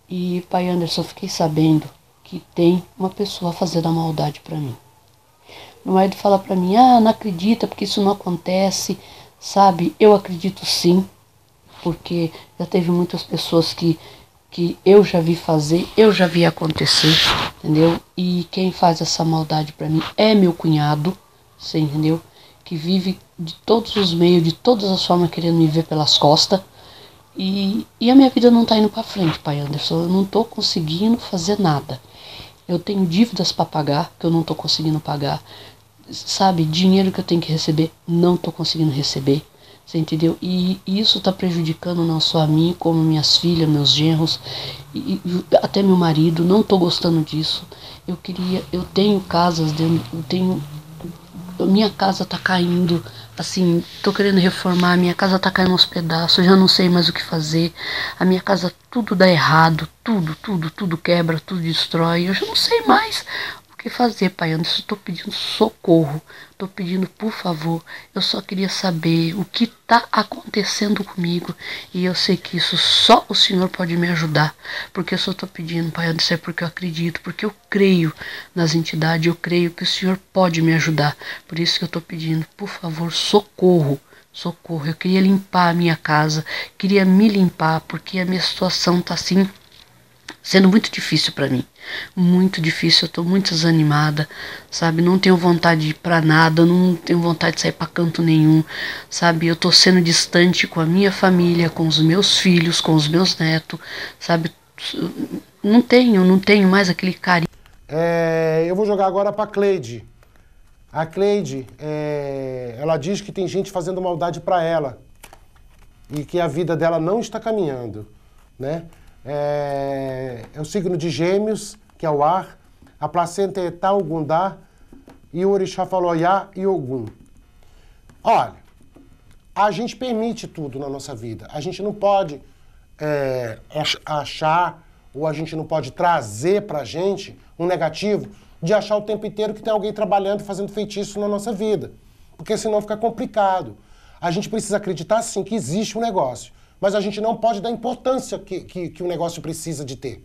E Pai Anderson, fiquei sabendo que tem uma pessoa fazendo a maldade para mim. Meu marido fala para mim: "Ah, não acredita porque isso não acontece". Sabe? Eu acredito sim, porque já teve muitas pessoas que que eu já vi fazer, eu já vi acontecer, entendeu? E quem faz essa maldade para mim é meu cunhado, você entendeu? Que vive de todos os meios, de todas as formas querendo me ver pelas costas. E, e a minha vida não tá indo para frente, pai Anderson. Eu não tô conseguindo fazer nada. Eu tenho dívidas para pagar que eu não tô conseguindo pagar. Sabe, dinheiro que eu tenho que receber, não tô conseguindo receber. Você entendeu? E isso está prejudicando não só a mim, como minhas filhas, meus genros, e, e até meu marido. Não estou gostando disso. Eu queria, eu tenho casas dentro, eu tenho minha casa tá caindo, assim, tô querendo reformar, minha casa tá caindo aos pedaços, já não sei mais o que fazer. A minha casa tudo dá errado, tudo, tudo, tudo quebra, tudo destrói. Eu já não sei mais que fazer, Pai Anderson. Estou pedindo socorro. Estou pedindo, por favor. Eu só queria saber o que está acontecendo comigo. E eu sei que isso só o Senhor pode me ajudar. Porque eu só estou pedindo, Pai Anderson, é porque eu acredito. Porque eu creio nas entidades. Eu creio que o Senhor pode me ajudar. Por isso que eu estou pedindo, por favor, socorro socorro. Eu queria limpar a minha casa, queria me limpar, porque a minha situação tá assim sendo muito difícil para mim. Muito difícil, eu tô muito desanimada, sabe? Não tenho vontade de ir pra nada, não tenho vontade de sair para canto nenhum, sabe? Eu tô sendo distante com a minha família, com os meus filhos, com os meus netos, sabe? Não tenho, não tenho mais aquele carinho. É, eu vou jogar agora pra Cleide. A Cleide, é, ela diz que tem gente fazendo maldade para ela e que a vida dela não está caminhando, né? É, é o signo de Gêmeos, que é o ar, a placenta é Taugundá e o orixá falou Yá e Ogum. Olha, a gente permite tudo na nossa vida. A gente não pode é, achar ou a gente não pode trazer pra gente um negativo de achar o tempo inteiro que tem alguém trabalhando fazendo feitiço na nossa vida. Porque senão fica complicado. A gente precisa acreditar sim que existe um negócio mas a gente não pode dar importância que, que, que o negócio precisa de ter.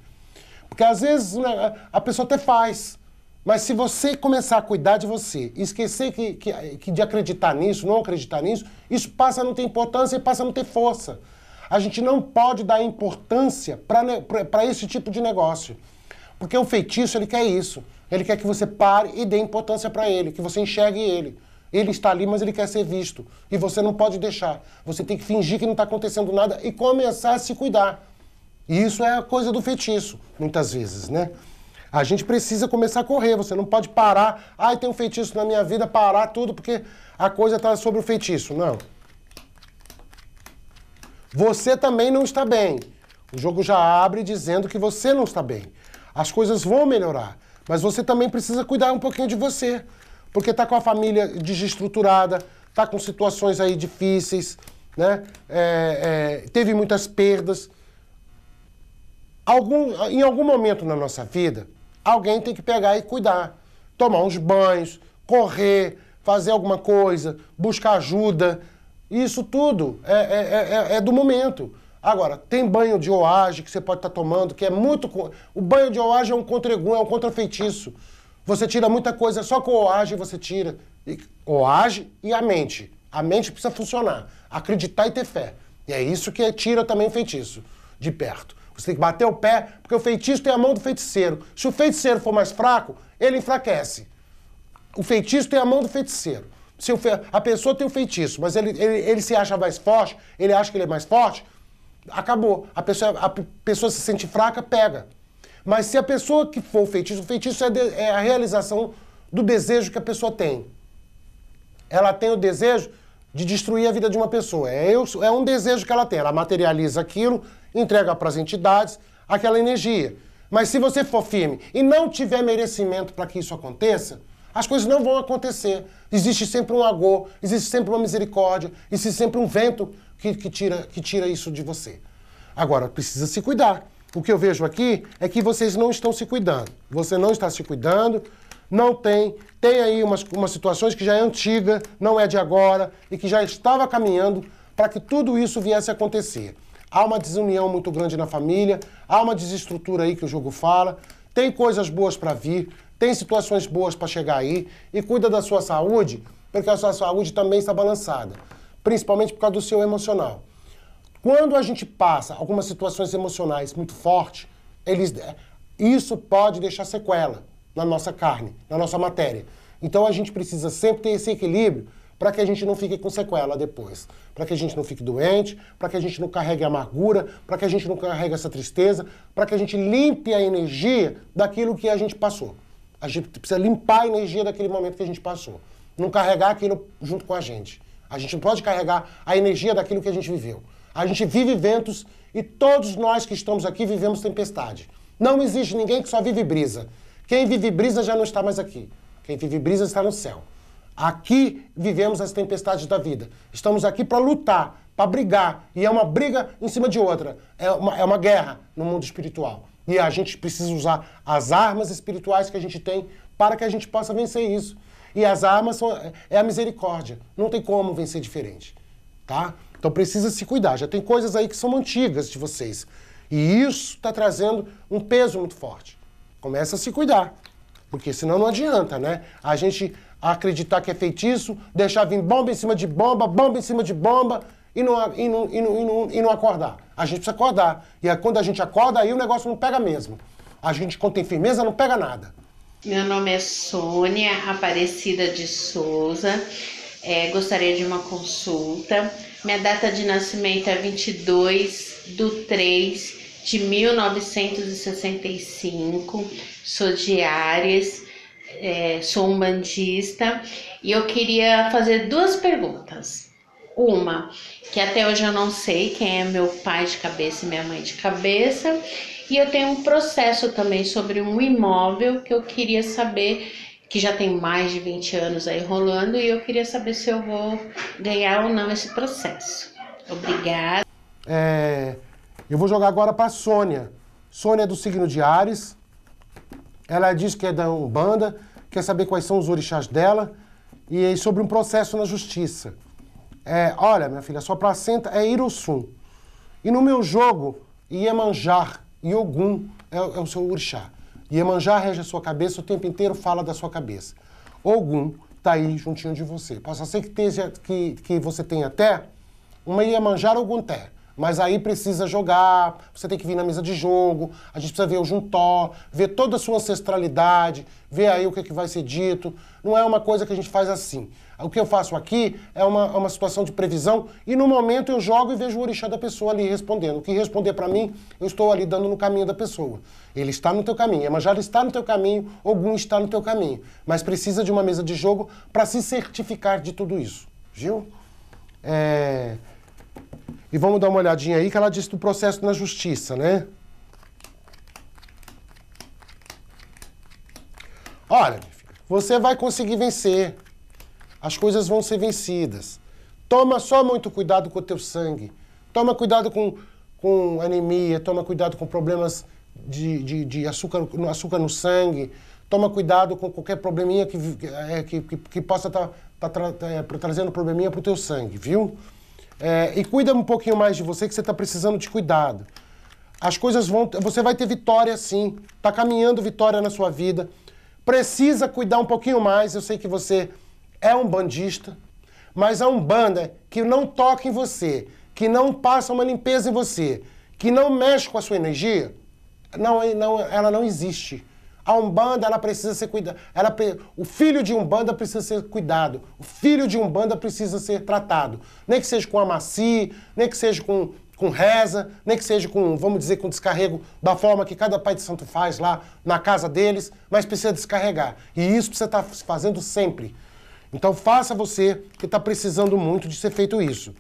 Porque às vezes né, a pessoa até faz, Mas se você começar a cuidar de você, esquecer que, que, que de acreditar nisso, não acreditar nisso, isso passa a não ter importância e passa a não ter força. A gente não pode dar importância para esse tipo de negócio. Porque o feitiço, ele quer isso. Ele quer que você pare e dê importância para ele, que você enxergue ele. Ele está ali, mas ele quer ser visto. E você não pode deixar. Você tem que fingir que não está acontecendo nada e começar a se cuidar. E isso é a coisa do feitiço, muitas vezes, né? A gente precisa começar a correr. Você não pode parar. Ai, tem um feitiço na minha vida, parar tudo porque a coisa está sobre o feitiço. Não. Você também não está bem. O jogo já abre dizendo que você não está bem. As coisas vão melhorar. Mas você também precisa cuidar um pouquinho de você porque está com a família desestruturada, está com situações aí difíceis, né? É, é, teve muitas perdas. Algum, em algum momento na nossa vida, alguém tem que pegar e cuidar. Tomar uns banhos, correr, fazer alguma coisa, buscar ajuda. Isso tudo é, é, é, é do momento. Agora, tem banho de oage que você pode estar tá tomando, que é muito. O banho de oage é um contra-egum, é um contra-feitiço. Você tira muita coisa, só com OAGE você tira. o OAGE e a mente. A mente precisa funcionar. Acreditar e ter fé. E é isso que tira também o feitiço de perto. Você tem que bater o pé, porque o feitiço tem a mão do feiticeiro. Se o feiticeiro for mais fraco, ele enfraquece. O feitiço tem a mão do feiticeiro. Se fe... a pessoa tem o feitiço, mas ele, ele, ele se acha mais forte, ele acha que ele é mais forte, acabou. A pessoa, a pessoa se sente fraca, pega. Mas se a pessoa que for o feitiço, o feitiço é, de, é a realização do desejo que a pessoa tem. Ela tem o desejo de destruir a vida de uma pessoa. É, é um desejo que ela tem. Ela materializa aquilo, entrega para as entidades aquela energia. Mas se você for firme e não tiver merecimento para que isso aconteça, as coisas não vão acontecer. Existe sempre um agor, existe sempre uma misericórdia, existe sempre um vento que, que, tira, que tira isso de você. Agora, precisa se cuidar o que eu vejo aqui é que vocês não estão se cuidando. Você não está se cuidando, não tem. Tem aí umas, umas situações que já é antiga, não é de agora, e que já estava caminhando para que tudo isso viesse a acontecer. Há uma desunião muito grande na família, há uma desestrutura aí que o jogo fala, tem coisas boas para vir, tem situações boas para chegar aí, e cuida da sua saúde, porque a sua saúde também está balançada, principalmente por causa do seu emocional. Quando a gente passa algumas situações emocionais muito fortes, eles, isso pode deixar sequela na nossa carne, na nossa matéria. Então a gente precisa sempre ter esse equilíbrio para que a gente não fique com sequela depois, para que a gente não fique doente, para que a gente não carregue amargura, para que a gente não carregue essa tristeza, para que a gente limpe a energia daquilo que a gente passou. A gente precisa limpar a energia daquele momento que a gente passou, não carregar aquilo junto com a gente. A gente não pode carregar a energia daquilo que a gente viveu. A gente vive ventos e todos nós que estamos aqui vivemos tempestade. Não existe ninguém que só vive brisa. Quem vive brisa já não está mais aqui. Quem vive brisa está no céu. Aqui vivemos as tempestades da vida. Estamos aqui para lutar, para brigar. E é uma briga em cima de outra. É uma, é uma guerra no mundo espiritual. E a gente precisa usar as armas espirituais que a gente tem para que a gente possa vencer isso. E as armas são, é a misericórdia. Não tem como vencer diferente. Tá? Então precisa se cuidar. Já tem coisas aí que são antigas de vocês. E isso está trazendo um peso muito forte. Começa a se cuidar. Porque senão não adianta, né? A gente acreditar que é feitiço, deixar vir bomba em cima de bomba, bomba em cima de bomba e não, e não, e não, e não, e não acordar. A gente precisa acordar. E quando a gente acorda, aí o negócio não pega mesmo. A gente, quando tem firmeza, não pega nada. Meu nome é Sônia Aparecida de Souza. É, gostaria de uma consulta. Minha data de nascimento é 22 do 3 de 1965. Sou de Ares, é, sou um bandista e eu queria fazer duas perguntas. Uma, que até hoje eu não sei quem é meu pai de cabeça e minha mãe de cabeça, e eu tenho um processo também sobre um imóvel que eu queria saber que já tem mais de 20 anos aí rolando e eu queria saber se eu vou ganhar ou não esse processo. Obrigada. É, eu vou jogar agora para Sônia. Sônia é do signo de Ares. Ela diz que é da Umbanda, quer saber quais são os orixás dela e sobre um processo na justiça. É, olha, minha filha, sua placenta é Irossum. E no meu jogo, Iemanjar, Yogum é, é o seu orixá. Iemanjá rege sua cabeça, o tempo inteiro fala da sua cabeça. Ogum está aí juntinho de você. Possa ser que, que, que você tenha até uma Iemanjá Ogum Té. Mas aí precisa jogar, você tem que vir na mesa de jogo, a gente precisa ver o juntó, ver toda a sua ancestralidade, ver aí o que, é que vai ser dito. Não é uma coisa que a gente faz assim. O que eu faço aqui é uma, é uma situação de previsão e no momento eu jogo e vejo o orixá da pessoa ali respondendo. O que responder para mim, eu estou ali dando no caminho da pessoa. Ele está no teu caminho, Emanjara está no teu caminho, Ogum está no teu caminho. Mas precisa de uma mesa de jogo para se certificar de tudo isso. Viu? É... E vamos dar uma olhadinha aí que ela disse do processo na justiça, né? Olha, você vai conseguir vencer. As coisas vão ser vencidas. Toma só muito cuidado com o teu sangue. Toma cuidado com, com anemia, toma cuidado com problemas de, de, de açúcar, açúcar no sangue. Toma cuidado com qualquer probleminha que, é, que, que, que possa estar tá, tá, tá, trazendo probleminha para o teu sangue, viu? É, e cuida um pouquinho mais de você que você está precisando de cuidado. As coisas vão. Você vai ter vitória sim. Está caminhando vitória na sua vida. Precisa cuidar um pouquinho mais. Eu sei que você é um bandista, mas é um banda que não toca em você, que não passa uma limpeza em você, que não mexe com a sua energia. Não, não, ela não existe. A Umbanda, ela precisa ser cuidada. O filho de Umbanda precisa ser cuidado. O filho de Umbanda precisa ser tratado. Nem que seja com amaci, nem que seja com, com reza, nem que seja com, vamos dizer, com descarrego da forma que cada pai de santo faz lá na casa deles, mas precisa descarregar. E isso precisa estar fazendo sempre. Então faça você que está precisando muito de ser feito isso.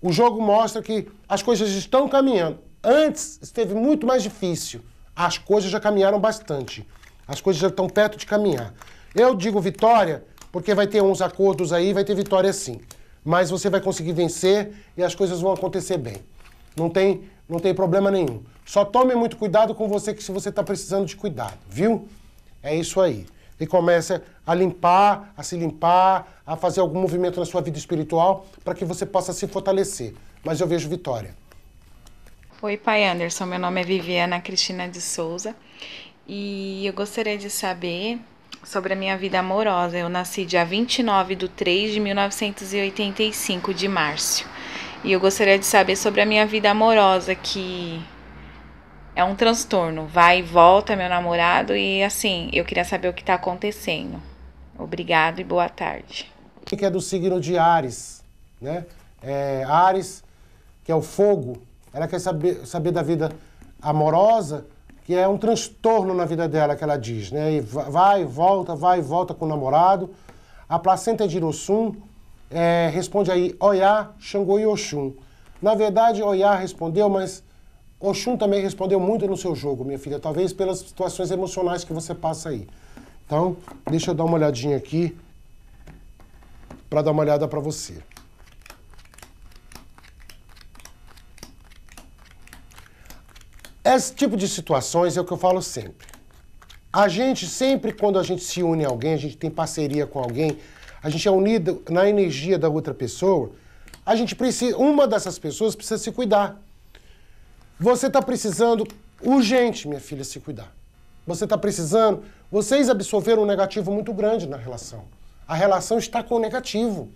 O jogo mostra que as coisas estão caminhando. Antes esteve muito mais difícil as coisas já caminharam bastante. As coisas já estão perto de caminhar. Eu digo vitória porque vai ter uns acordos aí, vai ter vitória sim. Mas você vai conseguir vencer e as coisas vão acontecer bem. Não tem, não tem problema nenhum. Só tome muito cuidado com você que se você está precisando de cuidado, viu? É isso aí. E comece a limpar, a se limpar, a fazer algum movimento na sua vida espiritual para que você possa se fortalecer. Mas eu vejo vitória. Oi, Pai Anderson. Meu nome é Viviana Cristina de Souza e eu gostaria de saber sobre a minha vida amorosa. Eu nasci dia 29 de 3 de 1985, de março. E eu gostaria de saber sobre a minha vida amorosa, que é um transtorno. Vai e volta, meu namorado, e assim, eu queria saber o que está acontecendo. Obrigado e boa tarde. Que é do signo de Ares, né? É, Ares, que é o fogo, ela quer saber, saber da vida amorosa, que é um transtorno na vida dela, que ela diz, né? E vai, volta, vai, volta com o namorado. A placenta de Irossum é, responde aí Oiá, Xangô e Oxum. Na verdade, Oiá respondeu, mas Oxum também respondeu muito no seu jogo, minha filha, talvez pelas situações emocionais que você passa aí. Então, deixa eu dar uma olhadinha aqui para dar uma olhada para você. Esse tipo de situações é o que eu falo sempre. A gente sempre, quando a gente se une a alguém, a gente tem parceria com alguém, a gente é unido na energia da outra pessoa, a gente precisa, uma dessas pessoas precisa se cuidar. Você está precisando urgente, minha filha, se cuidar. Você está precisando. Vocês absorveram um negativo muito grande na relação. A relação está com o negativo.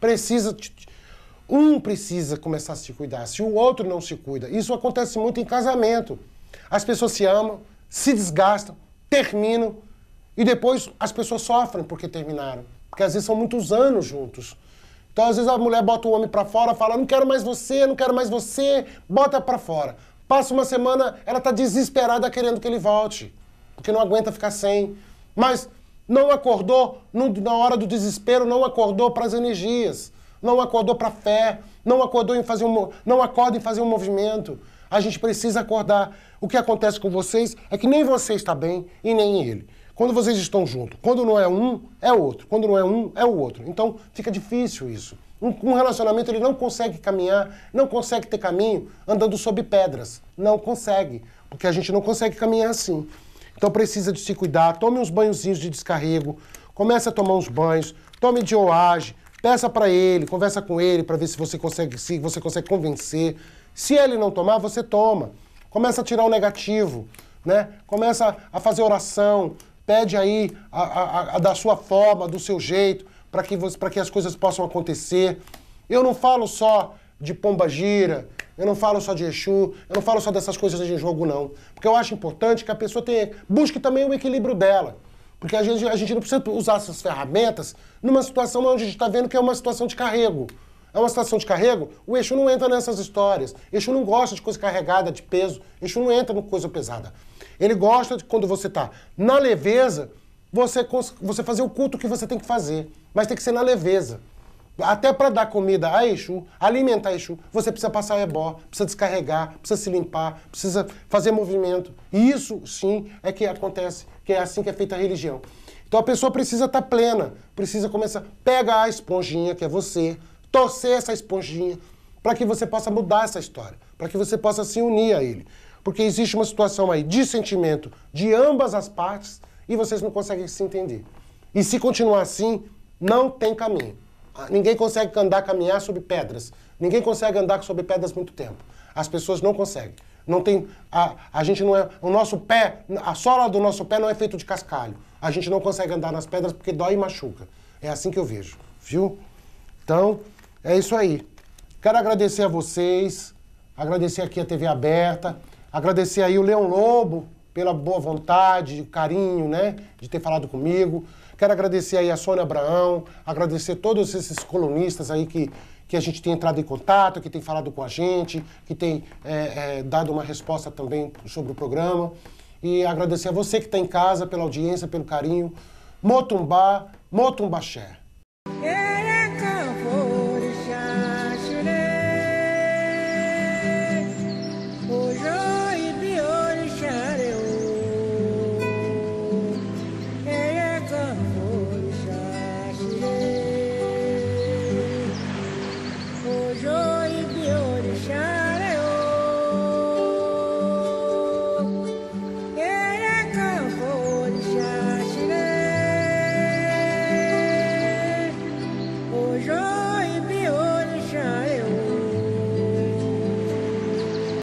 Precisa. Um precisa começar a se cuidar, se o outro não se cuida. Isso acontece muito em casamento. As pessoas se amam, se desgastam, terminam e depois as pessoas sofrem porque terminaram. Porque às vezes são muitos anos juntos. Então às vezes a mulher bota o homem para fora, fala: "Não quero mais você, não quero mais você", bota para fora. Passa uma semana, ela tá desesperada querendo que ele volte, porque não aguenta ficar sem. Mas não acordou na hora do desespero, não acordou para as energias não acordou para fé, não acordou em fazer um, não acorda em fazer um movimento. A gente precisa acordar. O que acontece com vocês é que nem você está bem e nem ele. Quando vocês estão juntos, quando não é um, é outro. Quando não é um, é o outro. Então fica difícil isso. Um, um relacionamento ele não consegue caminhar, não consegue ter caminho andando sob pedras. Não consegue, porque a gente não consegue caminhar assim. Então precisa de se cuidar, tome uns banhozinhos de descarrego, comece a tomar uns banhos, tome de oage, Peça para ele, conversa com ele para ver se você consegue, se você consegue convencer. Se ele não tomar, você toma. Começa a tirar o negativo. né? Começa a fazer oração, pede aí a, a, a da sua forma, do seu jeito, para que, que as coisas possam acontecer. Eu não falo só de pomba gira, eu não falo só de Exu, eu não falo só dessas coisas de jogo, não. Porque eu acho importante que a pessoa tenha, busque também o equilíbrio dela. Porque a gente, a gente não precisa usar essas ferramentas numa situação onde a gente está vendo que é uma situação de carrego. É uma situação de carrego, o Exu não entra nessas histórias. Exu não gosta de coisa carregada, de peso. Exu não entra no coisa pesada. Ele gosta de quando você está na leveza, você, você fazer o culto que você tem que fazer. Mas tem que ser na leveza. Até para dar comida a Exu, alimentar Exu, você precisa passar ebó, precisa descarregar, precisa se limpar, precisa fazer movimento. E isso, sim, é que acontece, que é assim que é feita a religião. Então a pessoa precisa estar tá plena, precisa começar. Pega a esponjinha, que é você, torcer essa esponjinha, para que você possa mudar essa história, para que você possa se unir a ele. Porque existe uma situação aí de sentimento de ambas as partes e vocês não conseguem se entender. E se continuar assim, não tem caminho. Ninguém consegue andar, caminhar sobre pedras. Ninguém consegue andar sobre pedras muito tempo. As pessoas não conseguem. Não tem. A, a gente não é. O nosso pé, a sola do nosso pé não é feito de cascalho. A gente não consegue andar nas pedras porque dói e machuca. É assim que eu vejo. Viu? Então, é isso aí. Quero agradecer a vocês, agradecer aqui a TV aberta. Agradecer aí o Leão Lobo pela boa vontade, carinho, né, de ter falado comigo. Quero agradecer aí a Sônia Abraão, agradecer todos esses colunistas aí que, que a gente tem entrado em contato, que tem falado com a gente, que tem é, é, dado uma resposta também sobre o programa. E agradecer a você que está em casa pela audiência, pelo carinho. Motumbá, Motumbaxé.